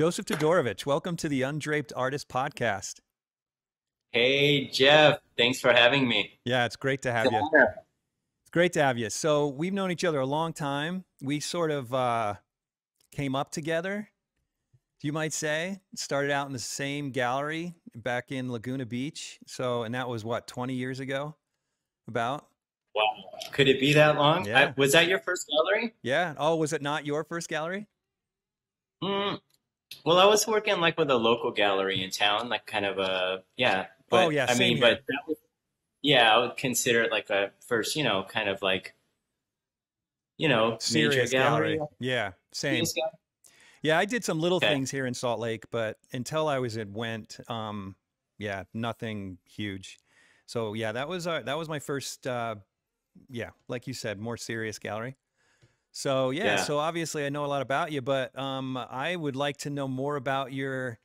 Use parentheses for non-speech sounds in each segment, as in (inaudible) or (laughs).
Joseph Todorovitch, welcome to the Undraped Artist Podcast. Hey, Jeff. Thanks for having me. Yeah, it's great to have you. It's great to have you. So we've known each other a long time. We sort of uh, came up together, you might say. Started out in the same gallery back in Laguna Beach. So, and that was what, 20 years ago? About? Wow. Could it be that long? Yeah. I, was that your first gallery? Yeah. Oh, was it not your first gallery? Mm, well, I was working like with a local gallery in town, like kind of a, yeah. But, oh, yeah. I mean, here. but that was, yeah, I would consider it like a first, you know, kind of like, you know, serious gallery. gallery. Yeah, same. Yeah, I did some little Okay. things here in Salt Lake, but until I was at Wendt, um, yeah, nothing huge. So yeah, that was uh, that was my first, uh, yeah, like you said, more serious gallery. So yeah, Yeah. so obviously I know a lot about you, but um, I would like to know more about your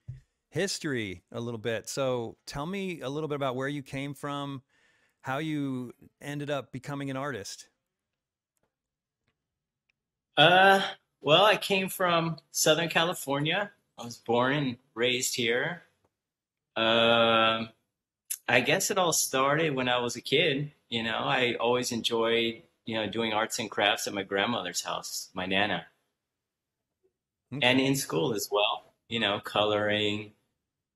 history a little bit. So tell me a little bit about where you came from, how you ended up becoming an artist. Uh, well, I came from Southern California. I was born and raised here. Um, I guess it all started when I was a kid. You know, I always enjoyed, you know, doing arts and crafts at my grandmother's house, my nana, and in school as well. You know, coloring,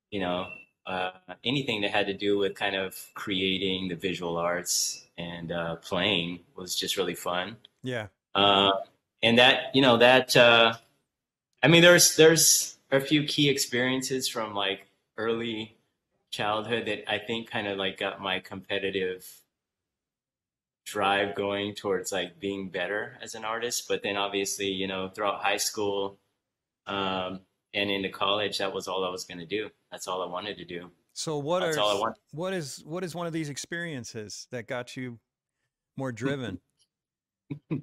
you know, uh, anything that had to do with kind of creating the visual arts and uh, playing was just really fun. Yeah. Uh, and that, you know, that, uh, I mean, there's, there's a few key experiences from like early childhood that I think kind of like got my competitive drive going towards like being better as an artist. But then obviously, you know, throughout high school, um, and into college, that was all I was going to do. That's all I wanted to do. So what That's are all I want. what is what is one of these experiences that got you more driven? (laughs)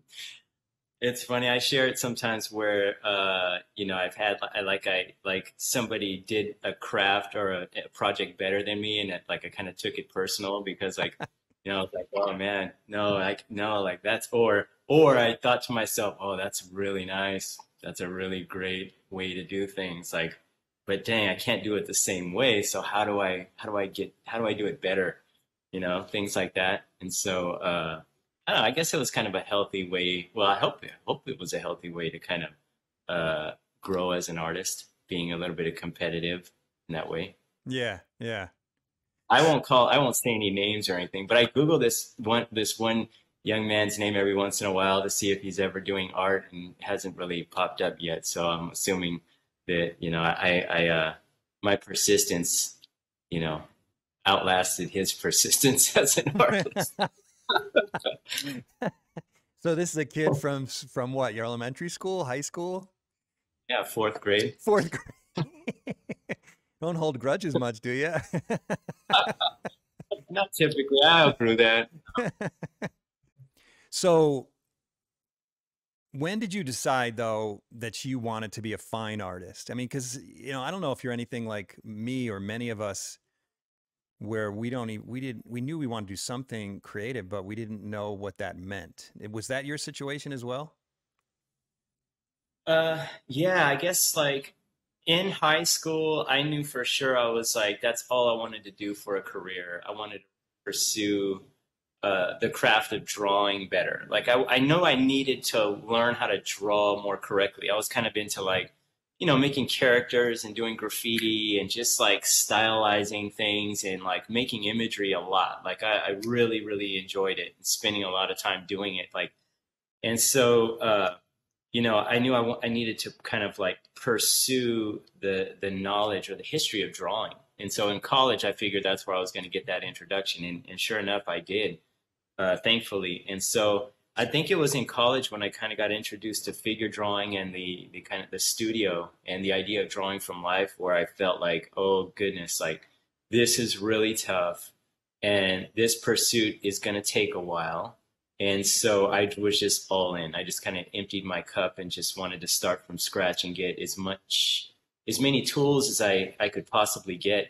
It's funny. I share it sometimes where, uh, you know, I've had I like I like somebody did a craft or a, a project better than me, and it, like I kind of took it personal because like, (laughs) you know, I was like, oh man, no, like no, like that's or or I thought to myself, oh, that's really nice. That's a really great way to do things. Like, but dang, I can't do it the same way. So how do I how do I get how do I do it better? You know, things like that. And so. uh I don't know, I guess it was kind of a healthy way. Well, I hope I hope it was a healthy way to kind of uh, grow as an artist, being a little bit of competitive in that way. Yeah, yeah. I won't call, I won't say any names or anything, but I Google this one this one young man's name every once in a while to see if he's ever doing art, and hasn't really popped up yet. So I'm assuming that you know I I uh, my persistence, you know, outlasted his (laughs) persistence as an artist. (laughs) (laughs) so this is a kid from from what? Your elementary school, high school, yeah, fourth grade. fourth grade. Don't hold grudges much, do you? (laughs) Not typically. I outgrew that. (laughs) so when did you decide though that you wanted to be a fine artist? I mean, because you know, I don't know if you're anything like me or many of us where we don't even we did we knew we wanted to do something creative, but we didn't know what that meant. Was that your situation as well? Uh, yeah, I guess like in high school, I knew for sure I was like, that's all I wanted to do for a career. I wanted to pursue uh, the craft of drawing better. Like I, I know I needed to learn how to draw more correctly. I was kind of into like, you know, making characters and doing graffiti and just like stylizing things and like making imagery a lot. Like I, I really, really enjoyed it and spending a lot of time doing it. Like, and so, uh, you know, I knew I, needed to kind of like pursue the the knowledge or the history of drawing. And so in college, I figured that's where I was going to get that introduction. And, and sure enough, I did, uh, thankfully. And so I think it was in college when I kind of got introduced to figure drawing and the, the kind of the studio and the idea of drawing from life, where I felt like, oh goodness, like this is really tough. And this pursuit is going to take a while. And so I was just all in. I just kind of emptied my cup and just wanted to start from scratch and get as much, as many tools as I, I could possibly get.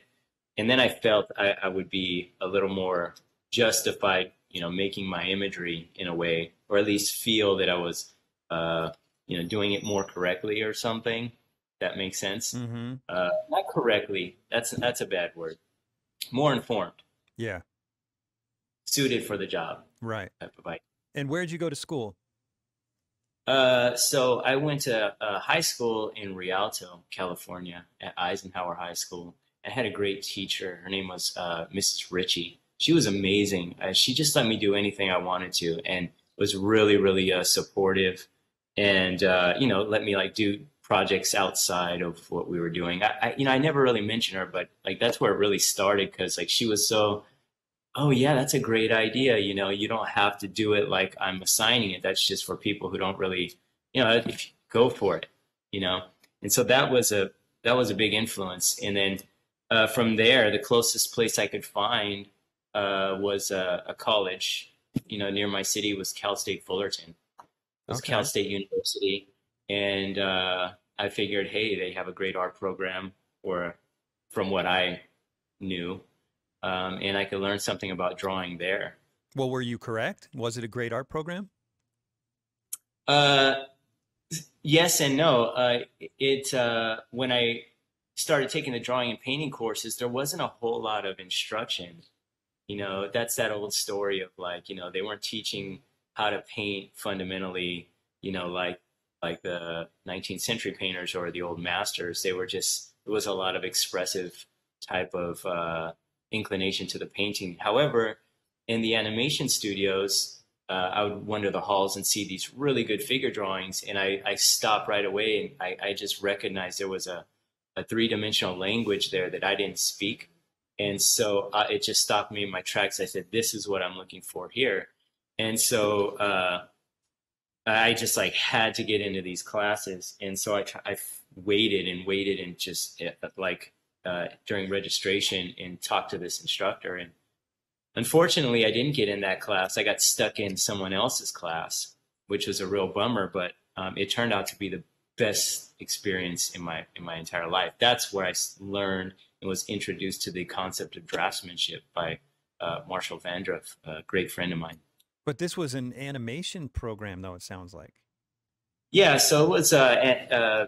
And then I felt I, I would be a little more justified, you know, making my imagery in a way, or at least feel that I was, uh, you know, doing it more correctly or something. That makes sense. Mm-hmm. Uh, not correctly. That's that's a bad word. More informed, Yeah. Suited for the job Right. type of bike. And where'd you go to school? Uh, so I went to uh, high school in Rialto, California, at Eisenhower High School. I had a great teacher. Her name was uh, Mrs. Ritchie. She was amazing. Uh, she just let me do anything I wanted to, and was really, really uh, supportive, and uh, you know, let me like do projects outside of what we were doing. I, I, you know, I never really mentioned her, but like that's where it really started because like she was so oh yeah that's a great idea you know you don't have to do it like i'm assigning it that's just for people who don't really you know if you go for it you know and so that was a that was a big influence and then uh, from there the closest place i could find uh, was a, a college you know near my city was cal state fullerton it was Okay. cal state university and uh, i figured hey they have a great art program or from what i knew um, and I could learn something about drawing there. Well, were you correct? Was it a great art program? Uh, yes and no. Uh, it uh, when I started taking the drawing and painting courses, there wasn't a whole lot of instruction. You know, that's that old story of like, you know, they weren't teaching how to paint fundamentally. You know, like like the 19th century painters or the old masters. They were just it was a lot of expressive type of uh, inclination to the painting. However, in the animation studios, uh, I would wander the halls and see these really good figure drawings, and I, I stopped right away and I, I just recognized there was a, a three dimensional language there that I didn't speak. And so uh, it just stopped me in my tracks. I said, This is what I'm looking for here. And so uh, I just like had to get into these classes. And so I, I waited and waited and just uh, like uh, during registration and talked to this instructor. And unfortunately, I didn't get in that class. I got stuck in someone else's class, which was a real bummer. But um, it turned out to be the best experience in my in my entire life. That's where I learned and was introduced to the concept of draftsmanship by uh, Marshall Vandruff, a great friend of mine. But this was an animation program, though, it sounds like. Yeah, so it was uh, a, uh,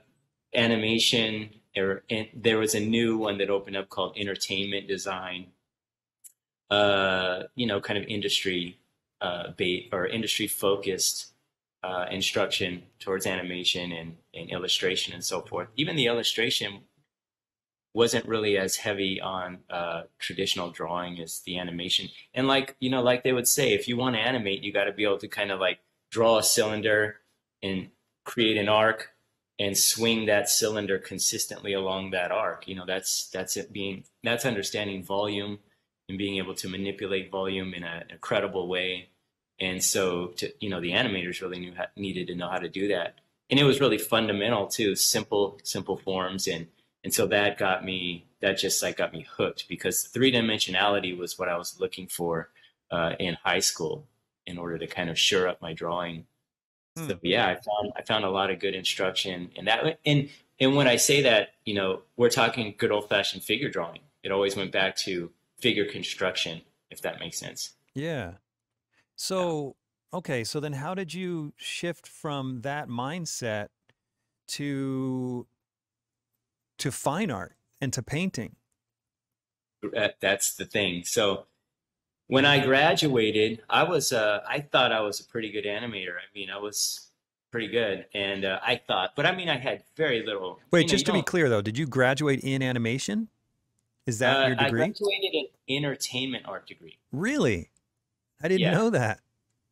animation. Or, and there was a new one that opened up called entertainment design. Uh, you know, kind of industry uh, bait or industry focused uh, instruction towards animation and, and illustration and so forth. Even the illustration wasn't really as heavy on uh, traditional drawing as the animation. And like you know, like they would say, if you want to animate, you got to be able to kind of like draw a cylinder and create an arc and swing that cylinder consistently along that arc. You know, that's that's it being that's understanding volume and being able to manipulate volume in a, a credible way. And so, to, you know, the animators really knew how, needed to know how to do that, and it was really fundamental too, simple simple forms, and and so that got me that just like got me hooked because three dimensionality was what I was looking for uh, in high school in order to kind of shore up my drawing Hmm. so yeah, I found I found a lot of good instruction and that and and when I say that, you know, we're talking good old fashioned figure drawing. It always went back to figure construction, if that makes sense. Yeah. So, okay, so then how did you shift from that mindset to to fine art and to painting? That, that's the thing. So when I graduated, I was uh, I thought I was a pretty good animator. I mean, I was pretty good, and uh, I thought, but I mean, I had very little. Wait, you know, just to be clear though, did you graduate in animation? Is that uh, your degree? I graduated an entertainment art degree. Really? I didn't Yeah. know that.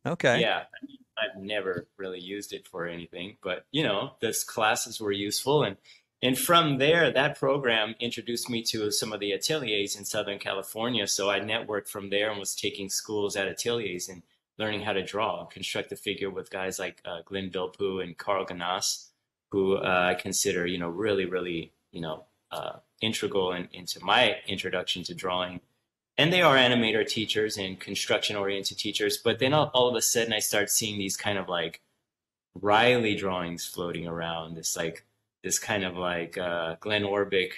Okay. Yeah, I mean, I've never really used it for anything, but you know, those classes were useful, and and from there, that program introduced me to some of the ateliers in Southern California. So I networked from there and was taking schools at ateliers and learning how to draw, construct a figure with guys like uh, Glenn Vilppu and Karl Gnass, who uh, I consider, you know, really, really, you know, uh, integral in, into my introduction to drawing and they are animator teachers and construction oriented teachers but then all, all of a sudden i start seeing these kind of like reilly drawings floating around this like this kind of like uh, glenn orbik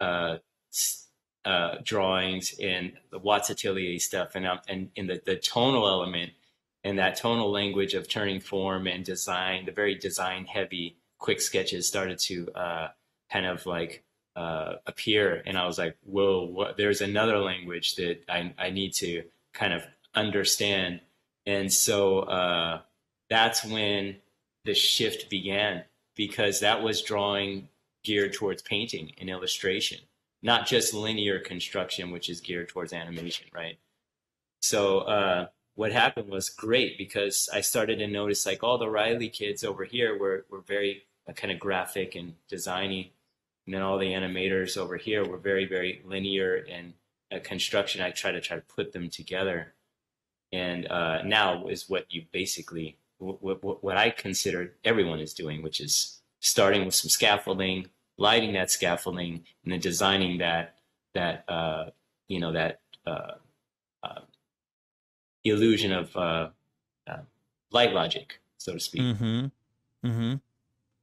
uh, uh, drawings and the watts atelier stuff and, um, and in the, the tonal element and that tonal language of turning form and design the very design heavy quick sketches started to uh, kind of like uh, appear, and I was like, "Whoa, what? there's another language that I I need to kind of understand." And so uh, that's when the shift began because that was drawing geared towards painting and illustration, not just linear construction, which is geared towards animation, right? So uh, what happened was great because I started to notice like all the Reilly kids over here were were very uh, kind of graphic and designy, and then all the animators over here were very very linear and uh, construction. I try to try to put them together, and uh, now is what you basically what, what, what I consider everyone is doing, which is starting with some scaffolding, lighting that scaffolding, and then designing that that uh, you know that uh, uh, illusion of uh, uh, light logic, so to speak. Mm-hmm. Mm-hmm.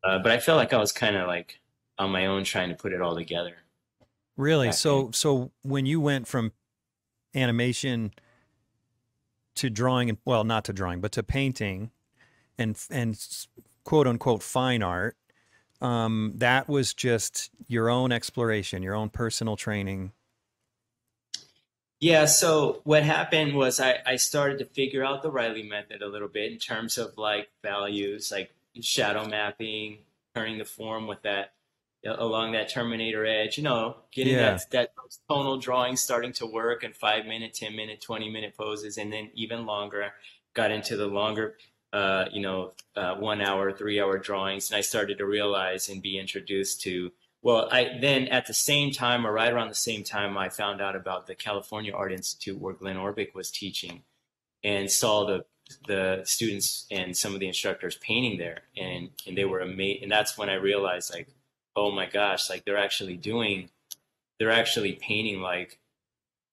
Uh, but I felt like I was kind of like on my own trying to put it all together. Really? So then. so when you went from animation to drawing and well, not to drawing, but to painting and and quote unquote fine art, um, that was just your own exploration, your own personal training. Yeah, so what happened was I, I started to figure out the Reilly method a little bit in terms of like values, like shadow mapping, turning the form with that along that Terminator edge, you know, getting Yeah. that that tonal drawing starting to work in five minute, 10 minute, 20 minute poses, and then even longer, got into the longer, uh, you know, uh, one hour, three hour drawings. And I started to realize and be introduced to, well, I then at the same time or right around the same time, I found out about the California Art Institute where Glenn Orbik was teaching and saw the the students and some of the instructors painting there and and they were amazing and that's when I realized like oh my gosh like they're actually doing they're actually painting like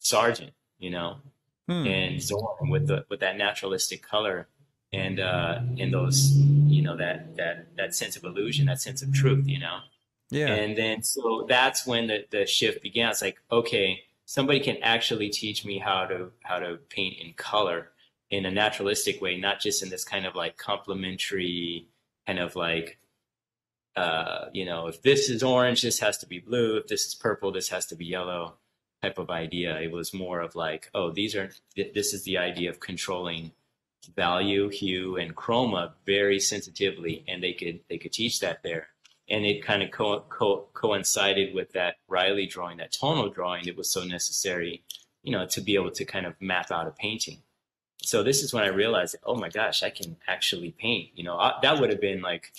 Sargent you know Hmm. and Zorn with the with that naturalistic color and uh and those you know that that that sense of illusion that sense of truth you know Yeah. and then so that's when the, the shift began. It's like, okay, somebody can actually teach me how to how to paint in color in a naturalistic way, not just in this kind of like complementary kind of like uh, you know, if this is orange, this has to be blue. If this is purple, this has to be yellow type of idea. It was more of like, oh, these are th- this is the idea of controlling value, hue, and chroma very sensitively, and they could they could teach that there and it kind of co- co- coincided with that Reilly drawing, that tonal drawing that was so necessary, you know, to be able to kind of map out a painting. So this is when I realized, oh my gosh, I can actually paint. You know, I, that would have been like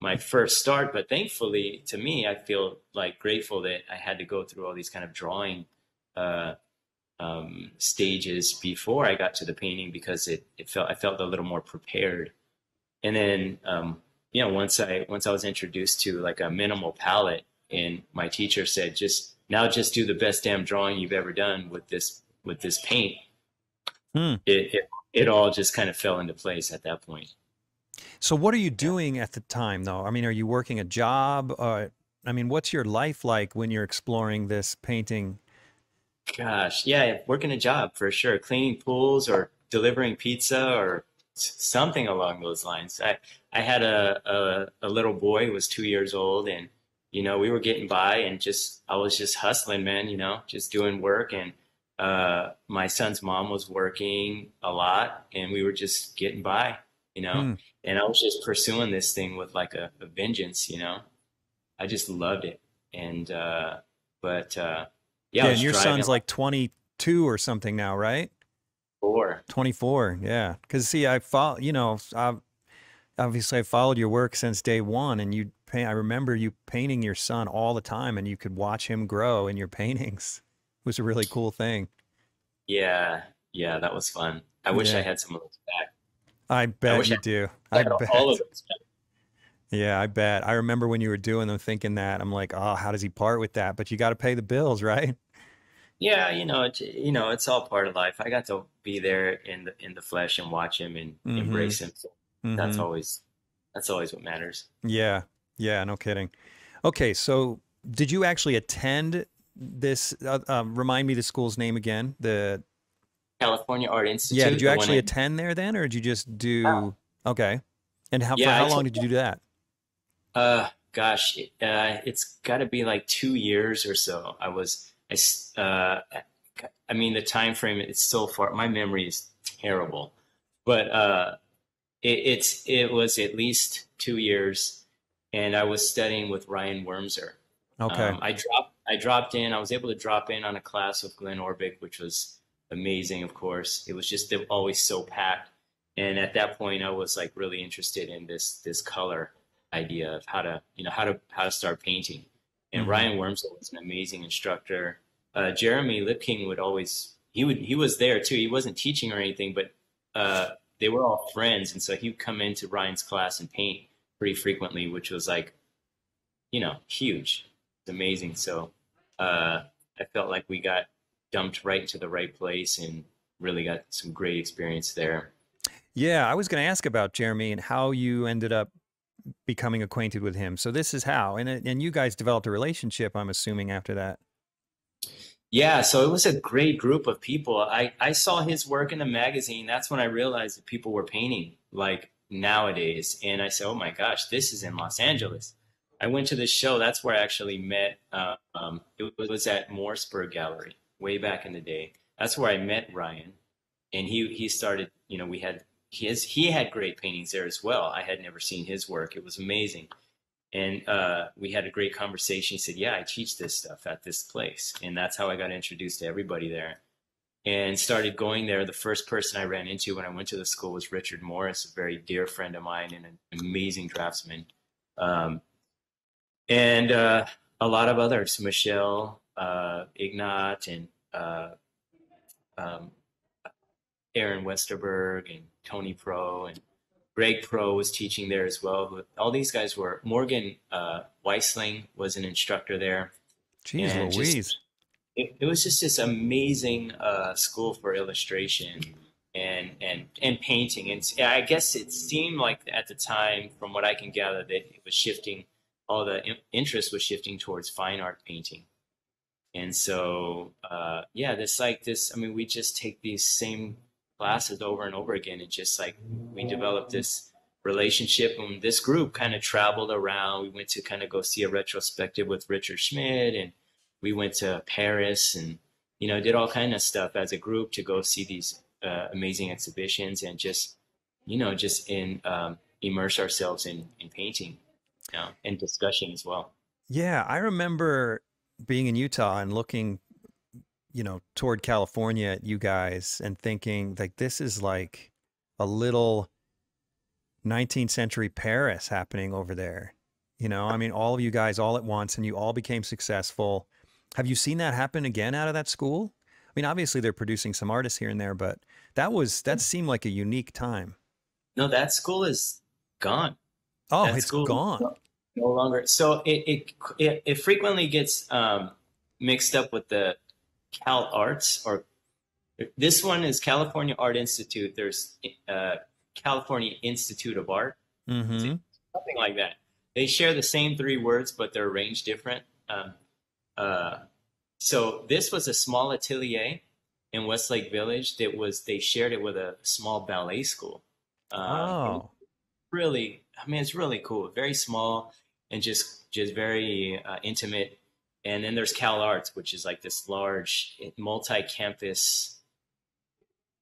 my first start, but thankfully, to me, I feel like grateful that I had to go through all these kind of drawing uh, um, stages before I got to the painting because it, it felt I felt a little more prepared. And then um, you know, once I once I was introduced to like a minimal palette, and my teacher said, just now, just do the best damn drawing you've ever done with this with this paint. Hmm. It, it it all just kind of fell into place at that point. So what are you doing at the time though? I mean, are you working a job? Uh, I mean, what's your life like when you're exploring this painting? Gosh, yeah, working a job for sure, cleaning pools or delivering pizza or something along those lines. I I had a a, a little boy who was two years old, and you know we were getting by, and just I was just hustling, man. You know, just doing work, and uh, my son's mom was working a lot, and we were just getting by. You know, Hmm. and I was just pursuing this thing with like a, a vengeance. You know, I just loved it, and uh, but uh, yeah, I Yeah, and your son's like 22 or something now, right? four. 24. Yeah. Cuz see, I follow, you know, I've, obviously I followed your work since day 1 and you paint I remember you painting your son all the time and you could watch him grow in your (laughs) paintings. It was a really cool thing. Yeah, yeah, that was fun. I wish I had some of those back. I bet wish you I do. I I bet. all of those back. Yeah, I bet. I remember when you were doing them thinking that. I'm like, "Oh, how does he part with that?" But you got to pay the bills, (laughs) right? Yeah, you know, it, you know, it's all part of life. I got to be there in the in the flesh and watch him and Mhm. embrace him. So that's Mhm. always that's always what matters. Yeah. Yeah, no kidding. Okay, so did you actually attend this uh, um, remind me the school's name again? The California Art Institute. Yeah, did you actually I- attend there then, or did you just Oh. do? Okay, and how for Yeah, I how long took- did you do that? Uh, gosh, it, uh, it's got to be like two years or so. I was, I, uh, I mean, the time frame, it's so far, my memory is terrible, but uh, it, it's, it was at least two years and I was studying with Ryan Wormser. Okay. Um, I dropped, I dropped in, I was able to drop in on a class with Glenn Orbik, which was amazing, of course. It was just always so packed. And at that point, I was like really interested in this, this color idea of how to, you know, how to, how to start painting. And Mhm. Ryan Wormser was an amazing instructor. Uh, Jeremy Lipking would always, he would, he was there too. He wasn't teaching or anything, but uh, they were all friends. And so he would come into Ryan's class and paint pretty frequently, which was like, you know, huge. It's amazing. So uh, I felt like we got dumped right to the right place and really got some great experience there. Yeah, I was going to ask about Jeremy and how you ended up becoming acquainted with him. So this is how, and and you guys developed a relationship. I'm assuming after that. Yeah, so it was a great group of people. I, I saw his work in the magazine. That's when I realized that people were painting like nowadays. And I said, oh my gosh, this is in Los Angeles. I went to this show. That's where I actually met. Uh, um, it was at Morseburg Gallery way back in the day. That's where I met Ryan, and he he started. You know, we had his he had great paintings there as well. I had never seen his work. It was amazing, and uh, we had a great conversation. He said, "Yeah, I teach this stuff at this place," and that's how I got introduced to everybody there, and started going there. The first person I ran into when I went to the school was Richard Morris, a very dear friend of mine and an amazing draftsman. Um, and uh, a lot of others, Michelle, uh, Ignat, and uh, um, Aaron Westerberg, and Tony Pro, and Greg Pro was teaching there as well. But all these guys were. Morgan uh, Weistling was an instructor there. Jeez And just- Louise. It, it was just this amazing uh, school for illustration and and and painting. And I guess it seemed like at the time, from what I can gather, that it was shifting. All the interest was shifting towards fine art painting. And so, uh, yeah, this like this. I mean, we just take these same classes over and over again, and just like we developed this relationship. And this group kind of traveled around. We went to kind of go see a retrospective with Richard Schmid, and we went to Paris, and you know, did all kind of stuff as a group to go see these uh, amazing exhibitions, and just you know, just in um, immerse ourselves in in painting, you know, and discussion as well. Yeah, I remember being in Utah and looking, you know, toward California at you guys and thinking like this is like a little 19th century Paris happening over there. You know, I mean, all of you guys all at once and you all became successful. Have you seen that happen again out of that school? I mean, obviously they're producing some artists here and there, but that was that seemed like a unique time. No, that school is gone. Oh, That it's gone. No longer. So it it it, it frequently gets um, mixed up with the Cal Arts or this one is California Art Institute. There's uh, California Institute of Art, hmm something like that. They share the same three words, but they're arranged different. Um, uh, so this was a small atelier in Westlake Village. That was they shared it with a small ballet school. Um, Oh, really i mean it's really cool very small and just just very uh, intimate and then there's cal arts which is like this large multi-campus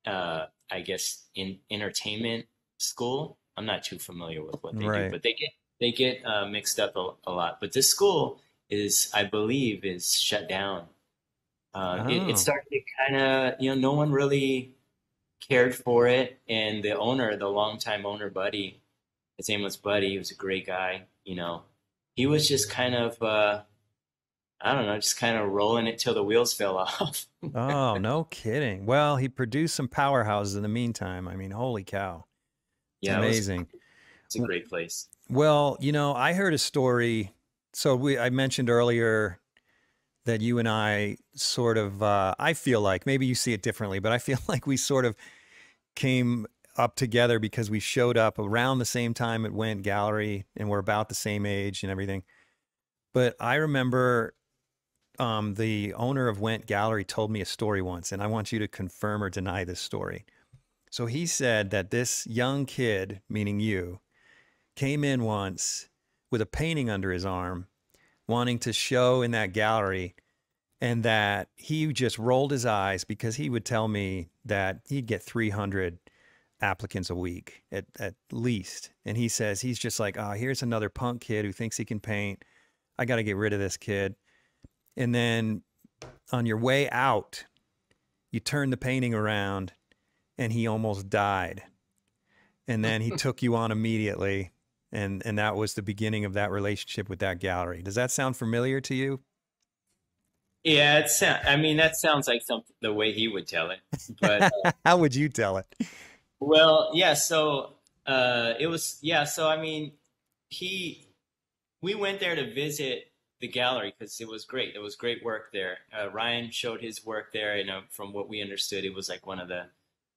uh i guess in entertainment school. I'm not too familiar with what they Right. do but they get they get uh, mixed up a, a lot. But this school is i believe is shut down. Uh, it, Oh. it started to kind of you know no one really cared for it. And the owner the longtime owner buddy his name was buddy. He was a great guy you know. He was just kind of uh i don't know just kind of rolling it till the wheels fell (laughs) off oh, no kidding. Well, he produced some powerhouses in the meantime. I mean, holy cow. yeah it was, Amazing. it's a great place Well, you know, I heard a story. So we I mentioned earlier that you and I sort of uh, I feel like maybe you see it differently, but I feel (laughs) like we sort of came up together because we showed up around the same time at Wendt Gallery and we're about the same age and everything. But I remember um, the owner of Wendt Gallery told me a story once, and I want you to confirm or deny this story. So he said that this young kid, meaning you, came in once with a painting under his arm, wanting to show in that gallery, and that he just rolled his eyes because he would tell me that he'd get 300 applicants a week at, at least. And he says he's just like, oh, here's another punk kid who thinks he can paint. I got to get rid of this kid. And then on your way out, you turn the painting around and he almost died. And then he (laughs) took you on immediately. And, and that was the beginning of that relationship with that gallery. Does that sound familiar to you? Yeah, it sounds. I mean, that sounds like something the way he would tell it. But uh, (laughs) how would you tell it? Well, yeah. So uh, it was. Yeah. So I mean, he. We went there to visit the gallery because it was great. It was great work there. Uh, Ryan showed his work there, and uh, from what we understood, it was like one of the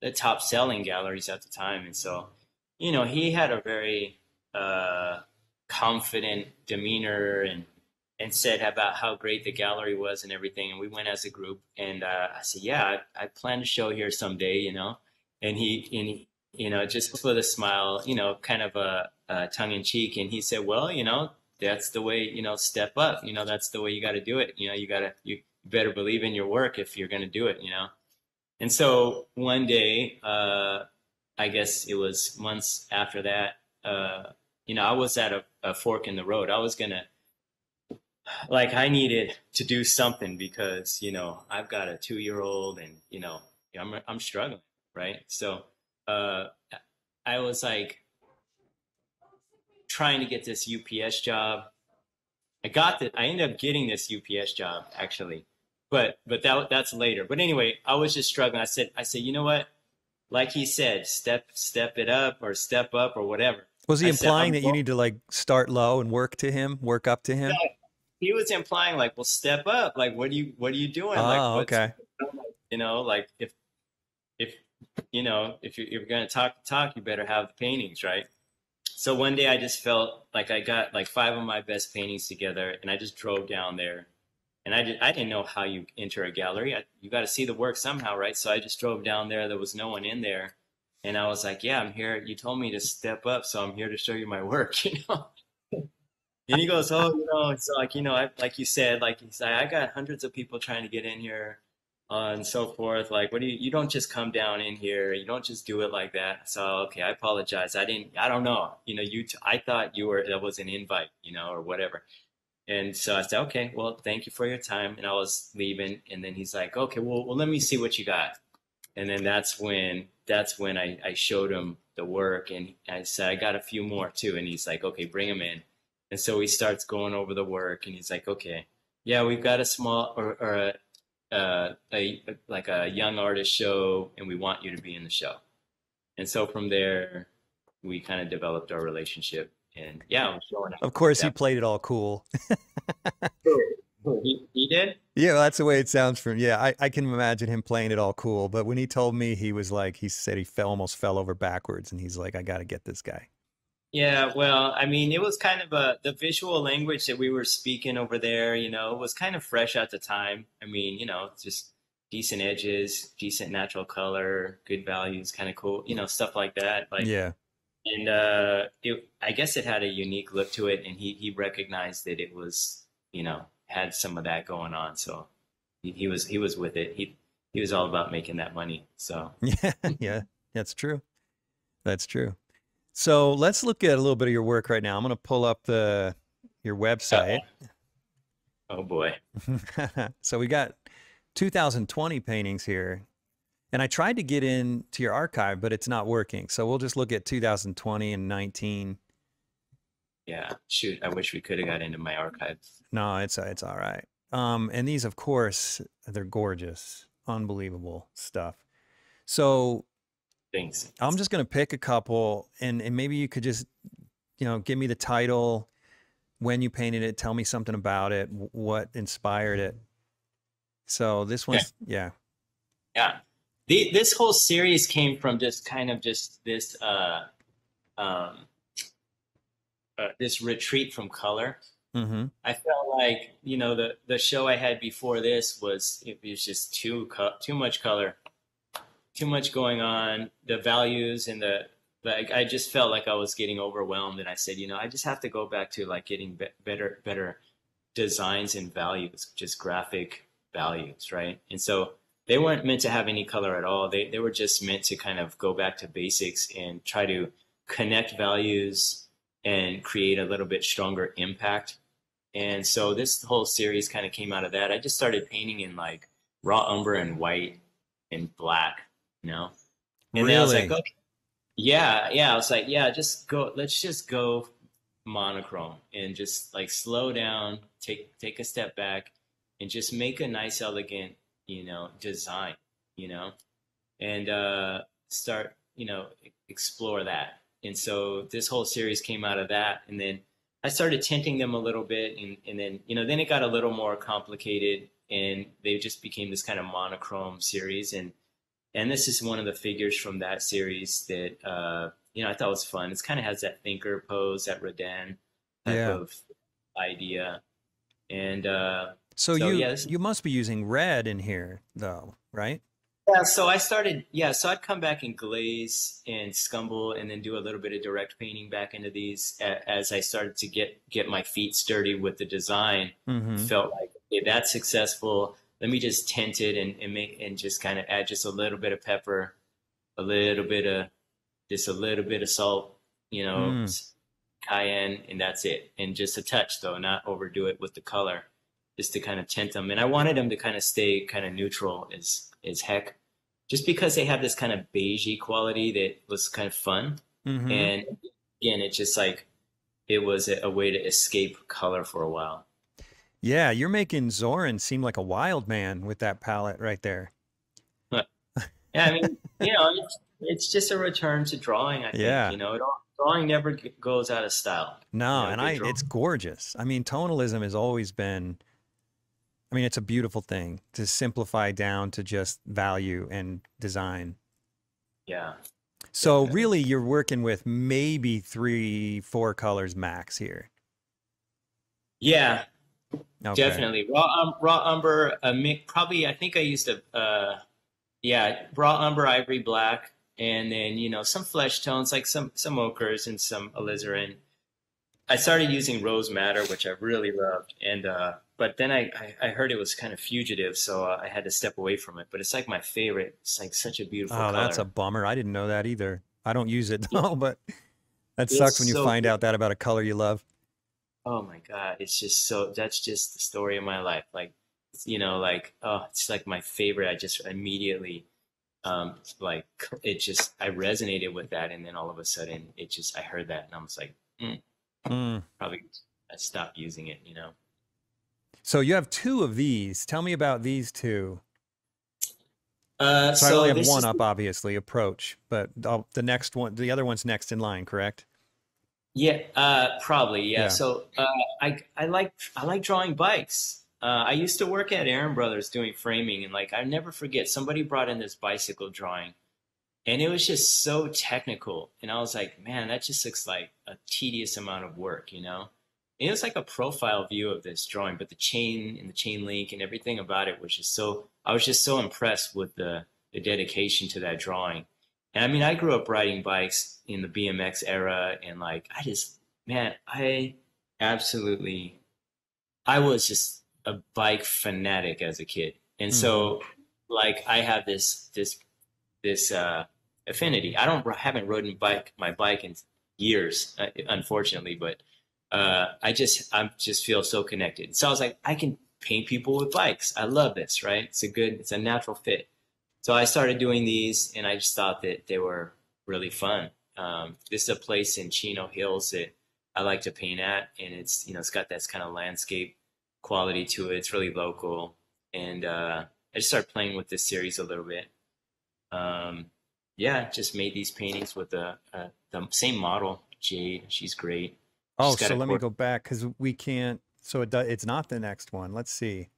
the top selling galleries at the time. And so, you know, he had a very uh, confident demeanor and and said about how great the gallery was and everything. And we went as a group, and uh, I said, "Yeah, I, I, plan to show here someday," you know. And he, and he, you know, just with a smile, you know, kind of a, a tongue in cheek, and he said, "Well, you know, that's the way, you know, step up. You know, that's the way you got to do it. You know, you got to, you better believe in your work if you're going to do it. You know." And so one day, uh, I guess it was months after that, uh, you know, I was at a, a fork in the road. I was gonna like I needed to do something because you know I've got a two year old and you know I'm I'm struggling right so uh, I was like trying to get this UPS job I got that I ended up getting this UPS job actually but but that that's later but anyway I was just struggling I said I said you know what like he said step step it up or step up or whatever was he I implying said, that you need to like start low and work to him work up to him yeah he was implying like, well, step up. Like, what are you, what are you doing? Oh, like, okay. You know, like if, if, you know, if you're, if you're going to talk talk, you better have the paintings, right? So one day I just felt like I got like five of my best paintings together and I just drove down there and I, did, I didn't know how you enter a gallery. I, you got to see the work somehow, right? So I just drove down there. There was no one in there. And I was like, yeah, I'm here. You told me to step up. So I'm here to show you my work, (laughs) you know? and he goes, "Oh, you know, it's like you know, I, like you said, like he's like, I got hundreds of people trying to get in here, uh, and so forth. Like, what do you? You don't just come down in here. You don't just do it like that. So, okay, I apologize. I didn't. I don't know. You know, you. T- I thought you were that was an invite. You know, or whatever. And so I said, okay, well, thank you for your time. And I was leaving, and then he's like, okay, well, well, let me see what you got. And then that's when that's when I, I showed him the work, and I said, I got a few more too. And he's like, okay, bring them in. And so he starts going over the work and he's like, okay, yeah, we've got a small or, or a, uh, a, like a young artist show and we want you to be in the show. And so from there, we kind of developed our relationship. And yeah, Of course, he played it all cool. he, he did? Yeah, well, that's the way it sounds from. Yeah, I, I can imagine him playing it all cool. But when he told me, he was like, he said he fell, almost fell over backwards, and he's like, I got to get this guy. Yeah, well, I mean, it was kind of a the visual language that we were speaking over there, you know, was kind of fresh at the time. I mean, you know, just decent edges, decent natural color, good values, kind of cool, you know, stuff like that. Like Yeah. And uh it I guess it had a unique look to it and he he recognized that it was, you know, had some of that going on. So he, he was he was with it. He he was all about making that money. So (laughs) Yeah, yeah, that's true. That's true. So let's look at a little bit of your work right now. I'm going to pull up the your website. Oh boy. (laughs) so we got 2020 paintings here. And I tried to get into your archive, but it's not working. So we'll just look at 2020 and 19. Yeah, shoot, I wish we could have got into my archives. No, it's it's all right. Um, and these, of course, they're gorgeous, unbelievable stuff. So things. I'm just going to pick a couple and, and maybe you could just, you know, give me the title, when you painted it, tell me something about it, what inspired it. So this one's, yeah. Yeah. The, this whole series came from just kind of just this, uh, um, uh, this retreat from color. Mm-hmm. I felt like, you know, the, the show I had before this was, it was just too, too much color too much going on. The values and the like I just felt like I was getting overwhelmed, and I said, you know, I just have to go back to like getting be- better, better designs and values, just graphic values, right? And so they weren't meant to have any color at all. They they were just meant to kind of go back to basics and try to connect values and create a little bit stronger impact. And so this whole series kind of came out of that. I just started painting in like raw umber and white and black, you know. And really? then I was like, okay, yeah, yeah. I was like, yeah, just go. Let's just go monochrome and just like slow down, take take a step back, and just make a nice, elegant, you know, design, you know, and uh, start, you know, explore that. And so this whole series came out of that, and then I started tinting them a little bit, and and then you know, then it got a little more complicated, and they just became this kind of monochrome series, and and this is one of the figures from that series that uh, you know I thought was fun. It kind of has that thinker pose, that Rodin type Yeah. of idea, and uh, So, So, you yeah, this- you must be using red in here though, right? yeah. So I started, yeah. So I'd come back and glaze and scumble, and then do a little bit of direct painting back into these as I started to get get my feet sturdy with the design. Mm-hmm. Felt like okay, that's successful. Let me just tint it and, and make and just kind of add just a little bit of pepper, a little bit of just a little bit of salt, you know, Mm. cayenne, and that's it. And just a touch though, not overdo it with the color, just to kind of tint them. And I wanted them to kind of stay kind of neutral as as heck, just because they have this kind of beigey quality that was kind of fun. Mm-hmm. And again, it's just like it was a, a way to escape color for a while. Yeah, you're making Zorn seem like a wild man with that palette right there. (laughs) Yeah, I mean, you know, it's, it's just a return to drawing. I think, Yeah. you know, it all, drawing never goes out of style. No, Yeah, and I draw. it's gorgeous. I mean, tonalism has always been I mean, it's a beautiful thing to simplify down to just value and design. Yeah. So Yeah. really you're working with maybe 3 4 colors max here. Yeah, Okay. definitely. Raw um, raw umber, a mix, probably I think I used a uh yeah, raw umber, ivory black, and then, you know, some flesh tones like some some ochres and some alizarin. I started using rose madder, which I really loved, and uh but then I, I, I heard it was kind of fugitive, so uh, I had to step away from it. But it's like my favorite. It's like such a beautiful Oh, color. that's a bummer. I didn't know that either. I don't use it though, (laughs) but that It's sucks when you so find good. out that about a color you love. Oh my God, it's just so that's just the story of my life. Like, you know, like oh, it's like my favorite. I just immediately um like it just I resonated with that and then all of a sudden it just I heard that and I was like, mm, Mm. probably I stopped using it, you know. So you have two of these. Tell me about these two. Uh So, I only have one up, obviously, approach, but I'll, the next one, the other one's next in line, correct? Yeah, uh probably, yeah. Yeah. So uh I I like I like drawing bikes. Uh, I used to work at Aaron Brothers doing framing, and like I never forget, somebody brought in this bicycle drawing, and it was just so technical and i was like man that just looks like a tedious amount of work you know and it was like a profile view of this drawing but the chain and the chain link and everything about it was just so i was just so impressed with the the dedication to that drawing and i mean i grew up riding bikes in the bmx era and like i just man i absolutely i was just a bike fanatic as a kid and so like i have this this this uh, affinity. I don't haven't ridden bike my bike in years, uh, unfortunately, but uh, I just I just feel so connected. So I was like, I can paint people with bikes. I love this, right? It's a good, it's a natural fit. So I started doing these, and I just thought that they were really fun. Um, this is a place in Chino Hills that I like to paint at, and it's you know it's got that kind of landscape quality to it. It's really local, and uh, I just started playing with this series a little bit um, yeah, just made these paintings with the uh, the same model, Jade. She's great. Oh, She's so let me go back because we can't. So it do, it's not the next one. Let's see.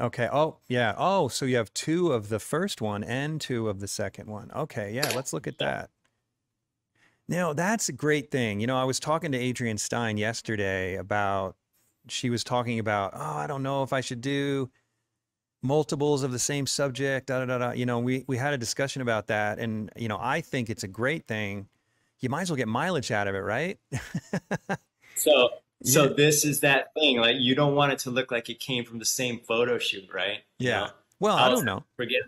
Okay. Oh, yeah. Oh, so you have two of the first one and two of the second one. Okay. Yeah. Let's look at that. Now, that's a great thing. You know, I was talking to Adrienne Stein yesterday about, she was talking about, oh, I don't know if I should do multiples of the same subject, da da da da. You know, we we had a discussion about that, and you know, I think it's a great thing. You might as well get mileage out of it, right? (laughs) So so Yeah. this is that thing. Like you don't want it to look like it came from the same photo shoot, right? You Yeah. know? Well, I I'll don't know. forget.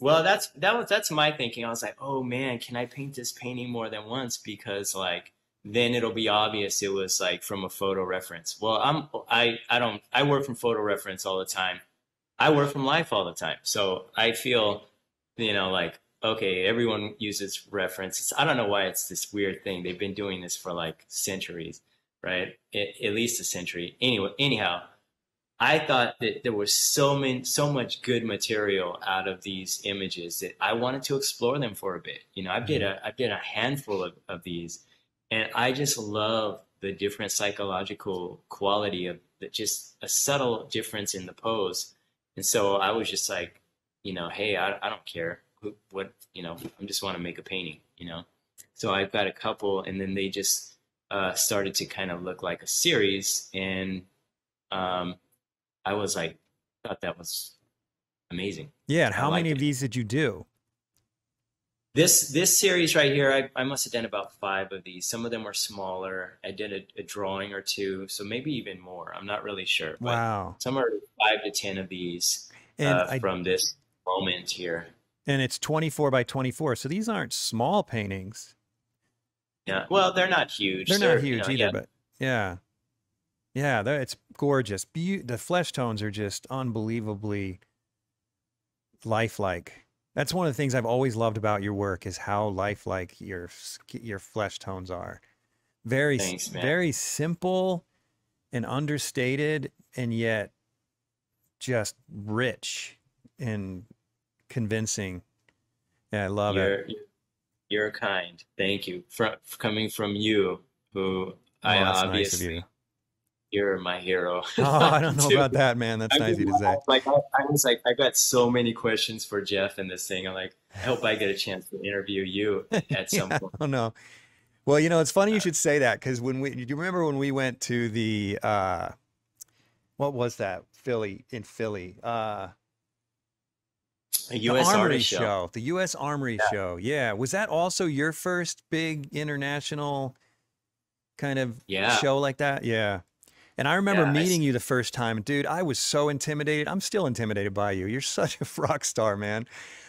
Well, that's that was that's my thinking. I was like, oh man, can I paint this painting more than once? Because like then it'll be obvious it was like from a photo reference. Well, I'm I I don't I work from photo reference all the time. I work from life all the time. So I feel, you know, like okay, everyone uses reference. It's, I don't know why it's this weird thing. They've been doing this for like centuries, right? At, at least a century. Anyway, anyhow, I thought that there was so many, so much good material out of these images that I wanted to explore them for a bit. You know, I did mm-hmm. a, I did a handful of, of these, and I just love the different psychological quality of the, just a subtle difference in the pose. And so I was just like, you know, hey, I, I don't care what, you know, I just want to make a painting, you know. So I've got a couple, and then they just uh, started to kind of look like a series, and um, I was like, thought that was amazing. Yeah. And how many of these did you do? This this series right here, I, I must have done about five of these. Some of them were smaller. I did a, a drawing or two, so maybe even more. I'm not really sure, Wow. some are five to ten of these And uh, I, from this moment here. and it's 24 by 24. So these aren't small paintings. Yeah, well, they're not huge. They're not you huge know, either, yeah. but yeah. Yeah, it's gorgeous. Beau- the flesh tones are just unbelievably lifelike. That's one of the things I've always loved about your work is how lifelike your your flesh tones are. Very Thanks, very simple and understated and yet just rich and convincing. Yeah, I love it. You're you're you're kind. Thank you. From coming from you, who I Oh, nice of obviously you. you're my hero. (laughs) Oh, I don't know (laughs) about that, man. That's I nice of you to say. Like I, I was like, I got so many questions for Jeff in this thing. I'm like, I hope I get a chance to interview you (laughs) at some Yeah, point. I don't know. Well, you know, it's funny you should say that because when we, do you remember when we went to the, uh, what was that? Philly, in Philly, uh, A the U.S. Armory artist show. the U.S. Armory show. Yeah. Was that also your first big international kind of Yeah. show like that? Yeah. And I remember Yeah, meeting s- you the first time, dude. I was so intimidated. I'm still intimidated by you. You're such a (laughs) rock star, man.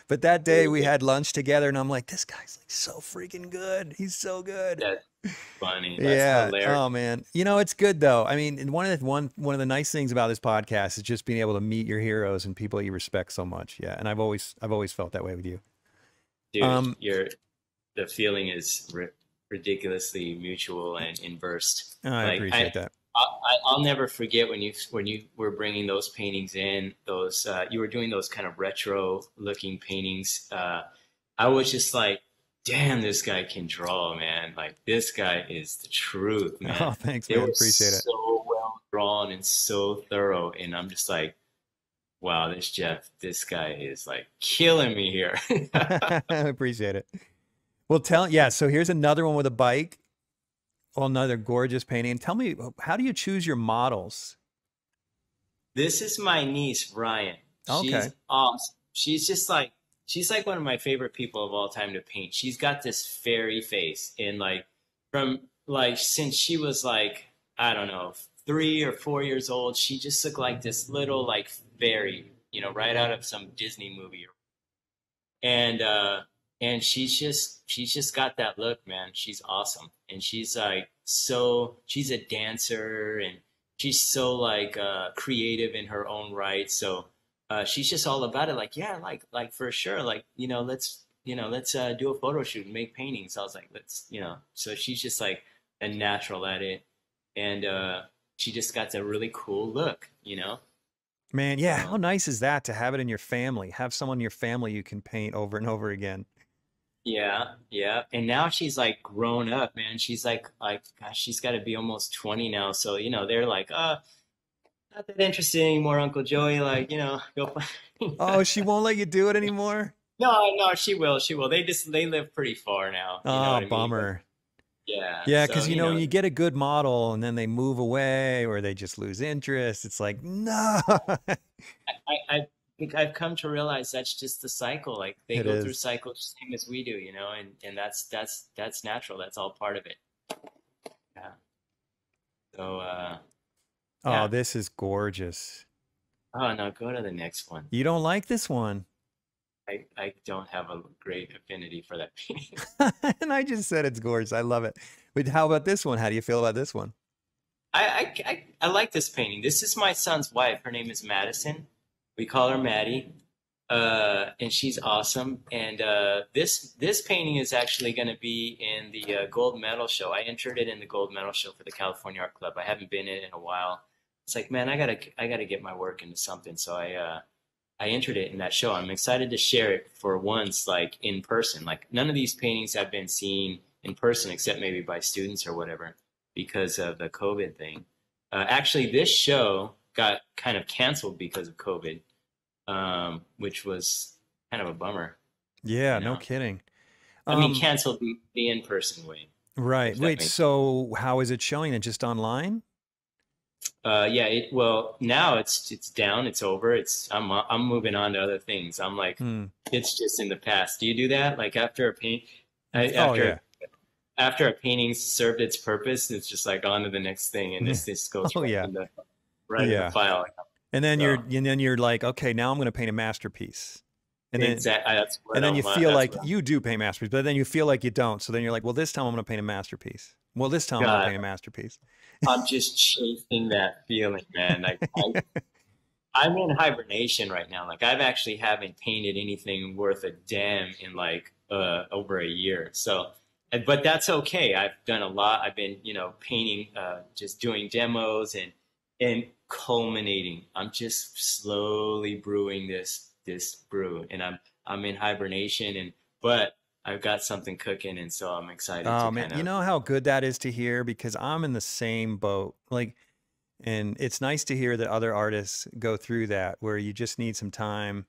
But that day we had lunch together, and I'm like, this guy's like so freaking good. He's so good. That's (laughs) funny. That's yeah. hilarious. Oh man. You know, it's good though. I mean, one of the one one of the nice things about this podcast is just being able to meet your heroes and people you respect so much. Yeah. And I've always I've always felt that way with you. Dude, um, you're the feeling is ri ridiculously mutual and inversed. I Like, appreciate that. I, I, I'll never forget when you when you were bringing those paintings in. Those uh, you were doing those kind of retro looking paintings. Uh, I was just like, damn, this guy can draw, man. Like this guy is the truth, (laughs) man. Oh, thanks, It man. was Appreciate it. so well drawn and so thorough, and I'm just like, wow, this Jeff, this guy is like killing me here. I (laughs) (laughs) appreciate it. Well, tell yeah. So here's another one with a bike. Well, another gorgeous painting. Tell me, how do you choose your models? This is my niece, Ryan. She's Okay. awesome. She's just like she's like one of my favorite people of all time to paint. She's got this fairy face and like from like since she was like I don't know, 3 or 4 years old, she just looked like this little like fairy, you know, right out of some Disney movie. And uh and she's just she's just got that look, man. She's awesome. And she's like so she's a dancer and she's so like uh creative in her own right so uh she's just all about it like yeah like like for sure like you know let's you know let's uh do a photo shoot and make paintings i was like let's you know so she's just like a natural at it and uh she just got a really cool look you know Man, yeah, how nice is that to have it in your family? Have someone in your family you can paint over and over again. Yeah yeah and now she's like grown up man she's like like gosh she's got to be almost 20 now so you know they're like uh not that interesting anymore uncle joey like you know go find (laughs) Oh, she won't let you do it (laughs) anymore? No, no, she will. She will. They just they live pretty far now. You know Oh, bummer. Mean? Yeah. Yeah, so, because you know, when you get a good model and then they move away or they just lose interest. It's like, no. (laughs) I, I think I've come to realize that's just the cycle. Like they It go through is. cycles same as we do, you know, and and that's that's that's natural. That's all part of it. Yeah. So uh Oh, yeah. this is gorgeous. Oh no, go to the next one. You don't like this one. I I don't have a great affinity for that (laughs) painting. (laughs) and I just said it's gorgeous. I love it. But how about this one? How do you feel about this one? I, I, I, I like this painting. This is my son's wife. Her name is Madison. We call her Maddie, uh, and she's awesome. And uh, this this painting is actually going to be in the uh, gold medal show. I entered it in the gold medal show for the California Art Club. I haven't been in it in a while. It's like, man, I gotta I gotta get my work into something. So I uh, I entered it in that show. I'm excited to share it for once, like in person. Like none of these paintings have been seen in person except maybe by students or whatever because of the COVID thing. Uh, actually, this show got kind of canceled because of COVID, um, which was kind of a bummer. Yeah, You no kidding. I mean, Um, canceled the, the in-person way. right. Wait, so how is it showing it? Just online? Uh, yeah, it, well, now it's it's down, it's over. It's I'm I'm moving on to other things. I'm like, Hmm. it's just in the past. Do you do that? Like after a paint, I- Oh, after yeah. after a painting served its purpose, it's just like on to the next thing, and this this goes Oh, right yeah. in the right in the file. And then you're and then you're like, okay, now I'm going to paint a masterpiece. And then Exactly. That's what and then you feel like I'm- you do paint masterpiece, but then you feel like you don't. So then you're like, well, this time I'm going to paint a masterpiece. Well, this time I'm going to paint a masterpiece. I'm just chasing that feeling, man. Like I, (laughs) I'm in hibernation right now. Like I've actually haven't painted anything worth a damn in like uh, over a year. So, but that's okay. I've done a lot. I've been, you know, painting, uh, just doing demos and and culminating. I'm just slowly brewing this this brew, and I'm I'm in hibernation, and but I've got something cooking, and so I'm excited. Oh man, kind you know how good that is to hear because I'm in the same boat. Like, and it's nice to hear that other artists go through that where you just need some time.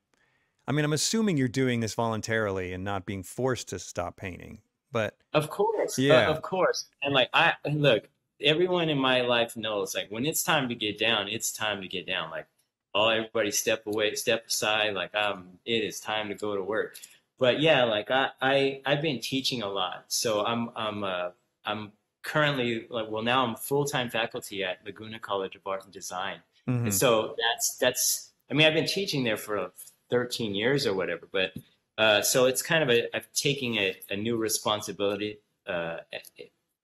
I mean, I'm assuming you're doing this voluntarily and not being forced to stop painting. But Of course, uh, Yeah. of course. And like I look, everyone in my life knows like when it's time to get down, it's time to get down. Like all everybody step away, step aside. Like um, it is time to go to work. But yeah, like I I I've been teaching a lot, so I'm I'm uh I'm currently like well now I'm full time faculty at Laguna College of Art and Design. mhm. And so that's that's I mean I've been teaching there for 13 years or whatever, but uh, so it's kind of a I'm taking a, a new responsibility uh,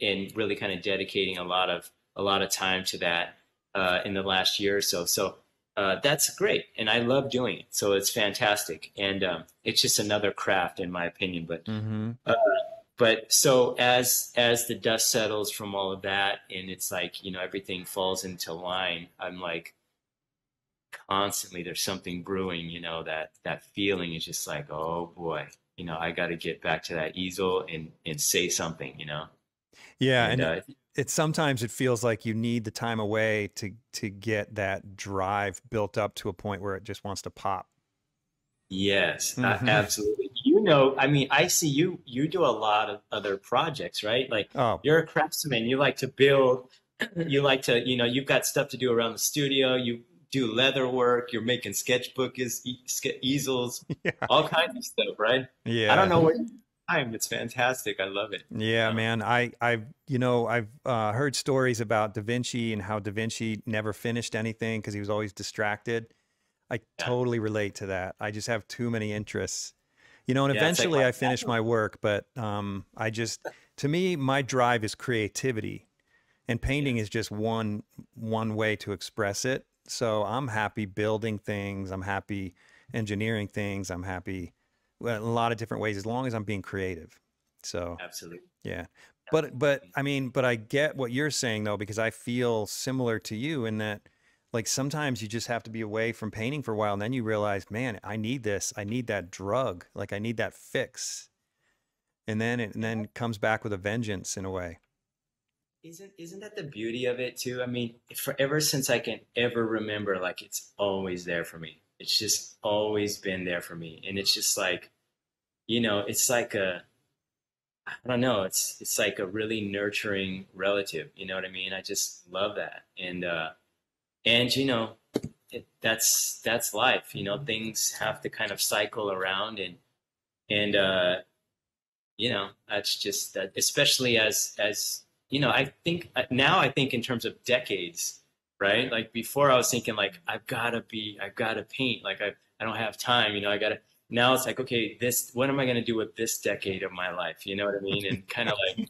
and really kind of dedicating a lot of a lot of time to that uh, in the last year or so. So uh, that's great, and I love doing it. So it's fantastic, and um, it's just another craft in my opinion. But Mhm. but so as as the dust settles from all of that and it's like you know everything falls into line i'm like constantly there's something brewing you know that that feeling is just like oh boy you know i got to get back to that easel and and say something you know yeah, and uh, it sometimes it feels like you need the time away to to get that drive built up to a point where it just wants to pop. yes Mhm. absolutely you know i mean i see you you do a lot of other projects right like Oh, you're a craftsman you like to build (clears throat) you like to you know you've got stuff to do around the studio you do leather work you're making sketchbook is e- easels (laughs) yeah, all kinds of stuff right yeah. i don't know what time it's fantastic i love it Yeah, Yeah. man. I, I've, you know, I've uh, heard stories about Da Vinci and how Da Vinci never finished anything because he was always distracted. I totally relate to that. I just have too many interests, you know. And Yeah, it's like eventually, I finish my work, but um, I just, to me, my drive is creativity, and painting is just one one way to express it. So I'm happy building things. I'm happy engineering things. I'm happy a lot of different ways as long as I'm being creative. So absolutely yeah. But but I mean, but I get what you're saying though because I feel similar to you in that like sometimes you just have to be away from painting for a while and then you realize, man, I need this. I need that drug. Like I need that fix. And then it and then it comes back with a vengeance in a way. isn't isn't that the beauty of it too i mean for ever since i can ever remember like it's always there for me it's just always been there for me and it's just like you know it's like a i don't know it's it's like a really nurturing relative you know what i mean i just love that and uh and you know it, that's that's life. You know, things have to kind of cycle around, and and uh, you know, that's just that. Especially as as you know, I think uh, now I think in terms of decades, right? Like before, I was thinking like I've got to be, I've got to paint. Like I I don't have time. You know, I got to. Now it's like okay, this what am I going to do with this decade of my life? You know what I mean? And kind of (laughs) like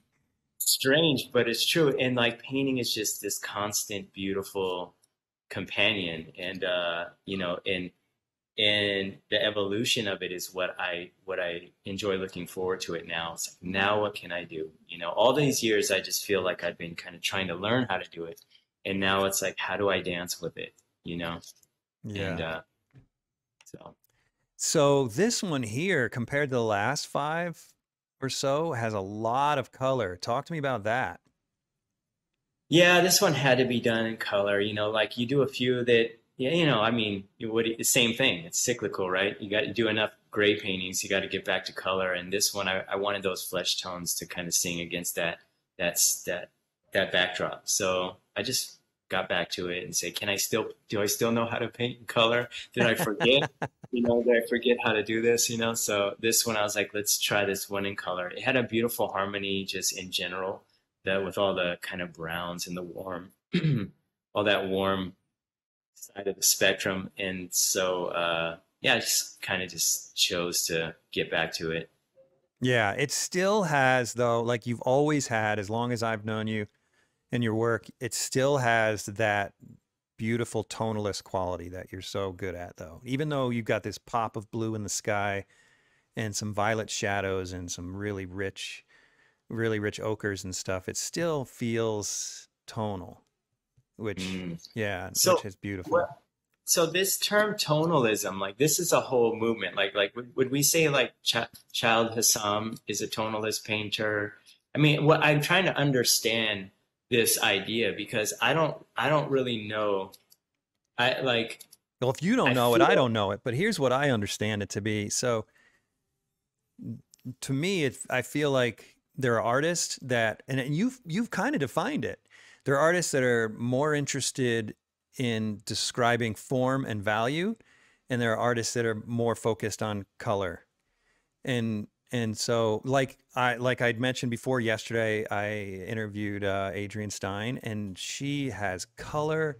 strange, but it's true. And like painting is just this constant, beautiful companion, and uh, you know, and and the evolution of it is what I what I enjoy looking forward to it now. It's like now what can I do? You know, all these years I just feel like I've been kind of trying to learn how to do it, and now it's like how do I dance with it? You know, Yeah. and uh, so So this one here, compared to the last five or so, has a lot of color. Talk to me about that. Yeah, this one had to be done in color. You know, like you do a few that, yeah, you know, I mean, you would the same thing. It's cyclical, right? You got to do enough gray paintings. You got to get back to color. And this one, I, I wanted those flesh tones to kind of sing against that that's that that backdrop. So I just got back to it and say, can I still do I still know how to paint in color? Did I forget? (laughs) You know, did I forget how to do this? You know, so this one I was like, let's try this one in color. It had a beautiful harmony just in general that with all the kind of browns and the warm, (clears throat) all that warm side of the spectrum. And so, uh, yeah, I just kind of just chose to get back to it. Yeah, it still has, though, like you've always had, as long as I've known you and your work, it still has that beautiful tonalist quality that you're so good at, though. Even though you've got this pop of blue in the sky and some violet shadows and some really rich, really rich ochres and stuff, it still feels tonal, which, Mm. yeah, So, which is beautiful. what, so this term tonalism, like this is a whole movement. Like, like would, would we say like Ch Childe Hassam is a tonalist painter? I mean, what I'm trying to understand this idea because I don't, I don't really know. I like, Well, if you don't I know it, I don't know it. But here's what I understand it to be. So, to me, it, I feel like there are artists that, and you've you've kind of defined it. There are artists that are more interested in describing form and value, and there are artists that are more focused on color. And and so, like I like I'd mentioned before yesterday, I interviewed uh, Adrienne Stein, and she has color